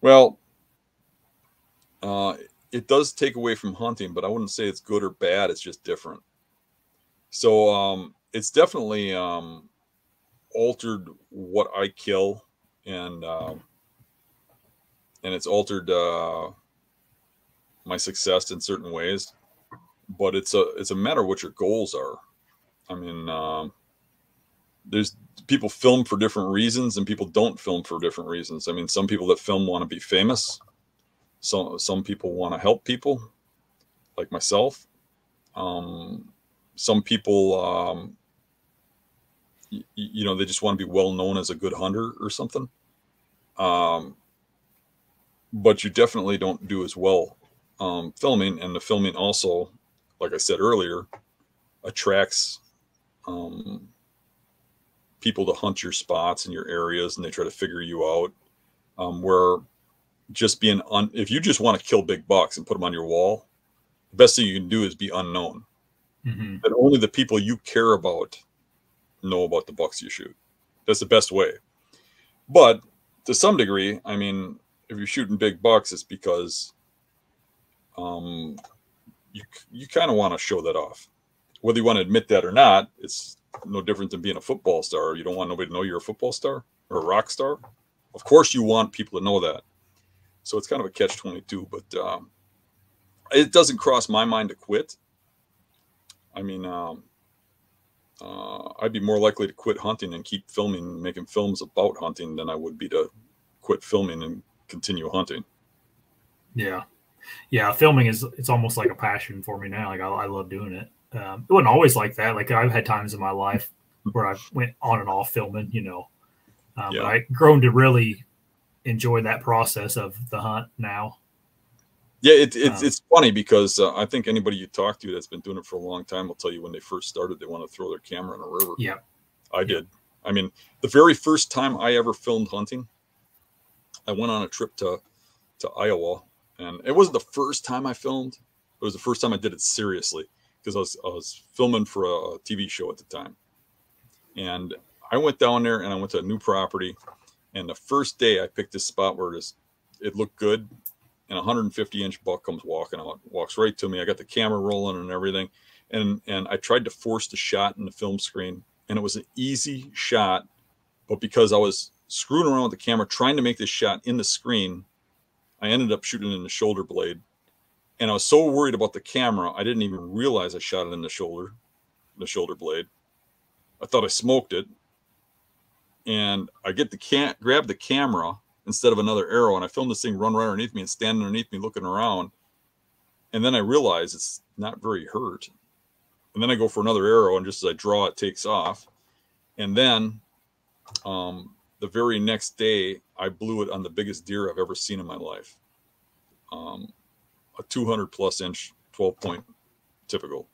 Well, uh, it does take away from hunting, but I wouldn't say it's good or bad. It's just different. So um, it's definitely um, altered what I kill, and uh, and it's altered uh, my success in certain ways. But it's a it's a matter of what your goals are. I mean, um, there's people film for different reasons, and people don't film for different reasons. I mean, some people that film want to be famous some some people want to help people, like myself. Um, some people, um, you know, they just want to be well known as a good hunter or something. Um, but you definitely don't do as well um, filming, and the filming also, like I said earlier, attracts um, people to hunt your spots and your areas, and they try to figure you out. Um, where just being on if you just want to kill big bucks and put them on your wall the best thing you can do is be unknown mm-hmm. and only the people you care about know about the bucks you shoot. That's the best way. But to some degree i mean if you're shooting big bucks it's because um you you kind of want to show that off. Whether you want to admit that or not it's no different than being a football star. You don't want nobody to know you're a football star or a rock star. Of course you want people to know that. So it's kind of a catch 22, but um, it doesn't cross my mind to quit. I mean, um, uh, I'd be more likely to quit hunting and keep filming, making films about hunting than I would be to quit filming and continue hunting. Yeah, yeah. Filming is it's almost like a passion for me now. Like I, I love doing it. Um, it wasn't always like that. Like I've had times in my life where I went on and off filming, you know. Um, yeah. But I grown to really enjoy that process of the hunt now. Yeah, it, it's um, it's funny because uh, I think anybody you talk to that's been doing it for a long time will tell you when they first started they want to throw their camera in a river. Yeah, I did. I mean, the very first time I ever filmed hunting, I went on a trip to to Iowa, and it wasn't the first time I filmed. It was the first time I did it seriously because I was I was filming for a TV show at the time, and I went down there and I went to a new property, and the first day I picked this spot where it, is, it looked good and a 150 inch buck comes walking out, walks right to me. I got the camera rolling and everything. And, and I tried to force the shot in the film screen and it was an easy shot. But because I was screwing around with the camera, trying to make this shot in the screen, I ended up shooting in the shoulder blade. And I was so worried about the camera, I didn't even realize I shot it in the shoulder, the shoulder blade. I thought I smoked it. And I get the can grab the camera instead of another arrow. And I filmed this thing run right underneath me and stand underneath me looking around. And then I realize it's not very hurt. And then I go for another arrow, and just as I draw, it takes off. And then um, the very next day, I blew it on the biggest deer I've ever seen in my life. Um, a 200 plus inch, 12 point typical.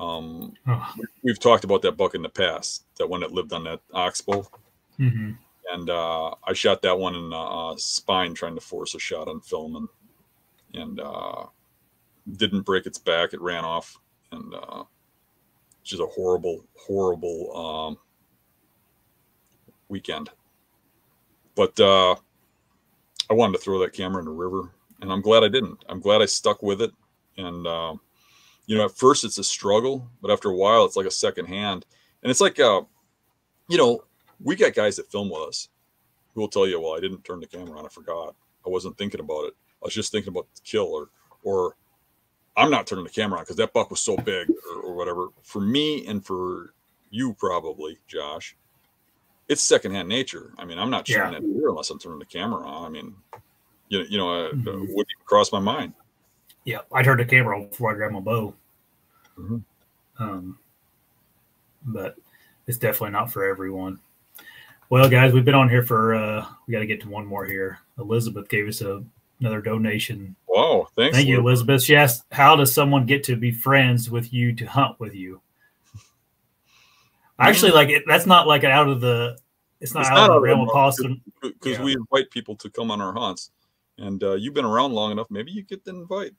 Um, oh. We've talked about that buck in the past, that one that lived on that oxbow. Mm-hmm and uh, I shot that one in the uh, spine, trying to force a shot on film, and and uh, didn't break its back. It ran off, and uh, just a horrible, horrible um, weekend. But uh, I wanted to throw that camera in the river, and I'm glad I didn't. I'm glad I stuck with it, and uh, you know, at first it's a struggle, but after a while, it's like a second hand, and it's like, uh, you know, we got guys that film with us who will tell you, well, I didn't turn the camera on. I forgot. I wasn't thinking about it. I was just thinking about the kill or, or I'm not turning the camera on because that buck was so big or, or, whatever. For me and for you, probably, Josh, it's secondhand nature. I mean, I'm not shooting yeah. at deer unless I'm turning the camera on. I mean, you, you know, mm-hmm. it wouldn't even cross my mind. Yeah, I turned the camera on before I grabbed my bow. Mm-hmm. Um, but it's definitely not for everyone. Well, guys, we've been on here for uh we got to get to one more here. Elizabeth gave us a, another donation. Wow, thanks. Thank you, Elizabeth. She asked, "How does someone get to be friends with you to hunt with you?" Actually, like it, that's not like out of the. It's not it's out not of the realm of possibility because yeah. we invite people to come on our hunts, and uh, you've been around long enough. Maybe you get the invite.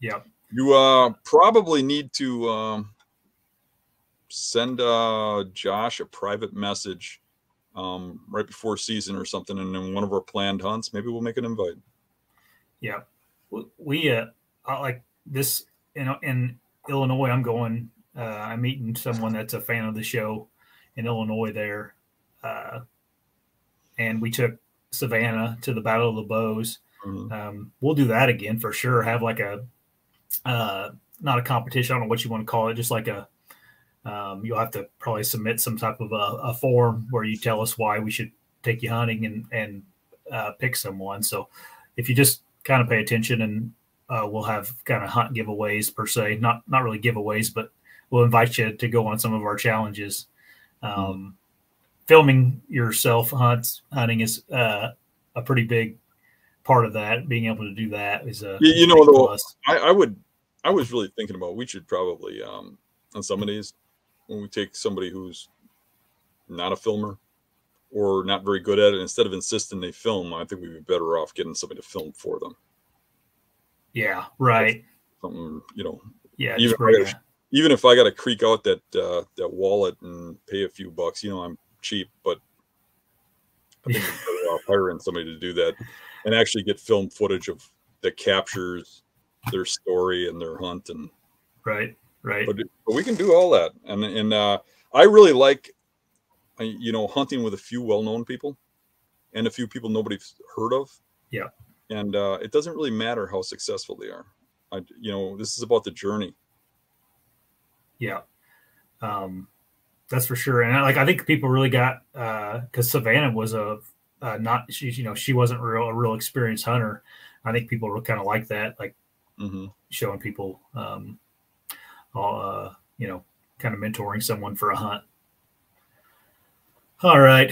Yeah. You uh, probably need to um, send uh, Josh a private message um, right before season or something, and in one of our planned hunts, maybe we'll make an invite. Yeah, we uh, like this in in Illinois. I'm going. Uh, I'm meeting someone that's a fan of the show in Illinois there, uh, and we took Savannah to the Battle of the Bows. Mm-hmm. Um, we'll do that again for sure. Have like a uh, not a competition. I don't know what you want to call it. Just like a um, you'll have to probably submit some type of a, a, form where you tell us why we should take you hunting and and uh, pick someone. So if you just kind of pay attention and uh, we'll have kind of hunt giveaways per se, not not really giveaways, but we'll invite you to go on some of our challenges. Um, mm-hmm. Filming yourself hunts hunting is uh, a pretty big part of that. Being able to do that is a you, know though I, I, would I was really thinking about we should probably um, on some of these when we take somebody who's not a filmer or not very good at it, instead of insisting they film, I think we'd be better off getting somebody to film for them. Yeah, right. Something you know. Yeah, even, if, even if I got to creak out that uh, that wallet and pay a few bucks, you know, I'm cheap, but I think we're better off hiring somebody to do that and actually get film footage of that captures their story and their hunt and right right but, but we can do all that and and uh, i really like uh, you know hunting with a few well-known people and a few people nobody's heard of yeah and uh, it doesn't really matter how successful they are I, you know this is about the journey Yeah. Um, that's for sure. And I, like I think people really got because uh, Savannah was a uh, not she you know she wasn't real a real experienced hunter. I think people were kind of like that, like mm-hmm. showing people, um, uh, you know, kind of mentoring someone for a hunt. All right,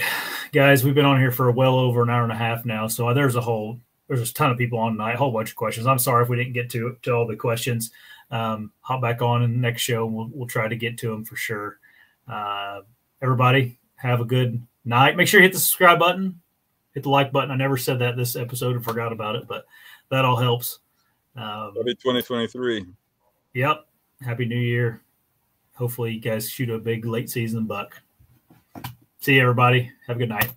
guys, we've been on here for well over an hour and a half now. So there's a whole there's a ton of people on tonight, a whole bunch of questions. I'm sorry if we didn't get to to all the questions. Um, hop back on in the next show. And we'll we'll try to get to them for sure. Uh, everybody, have a good night. Make sure you hit the subscribe button, hit the like button. I never said that this episode and forgot about it, but that all helps. Um, Happy 2023. Yep. Happy New Year. Hopefully, you guys shoot a big late season buck. See you, everybody. Have a good night.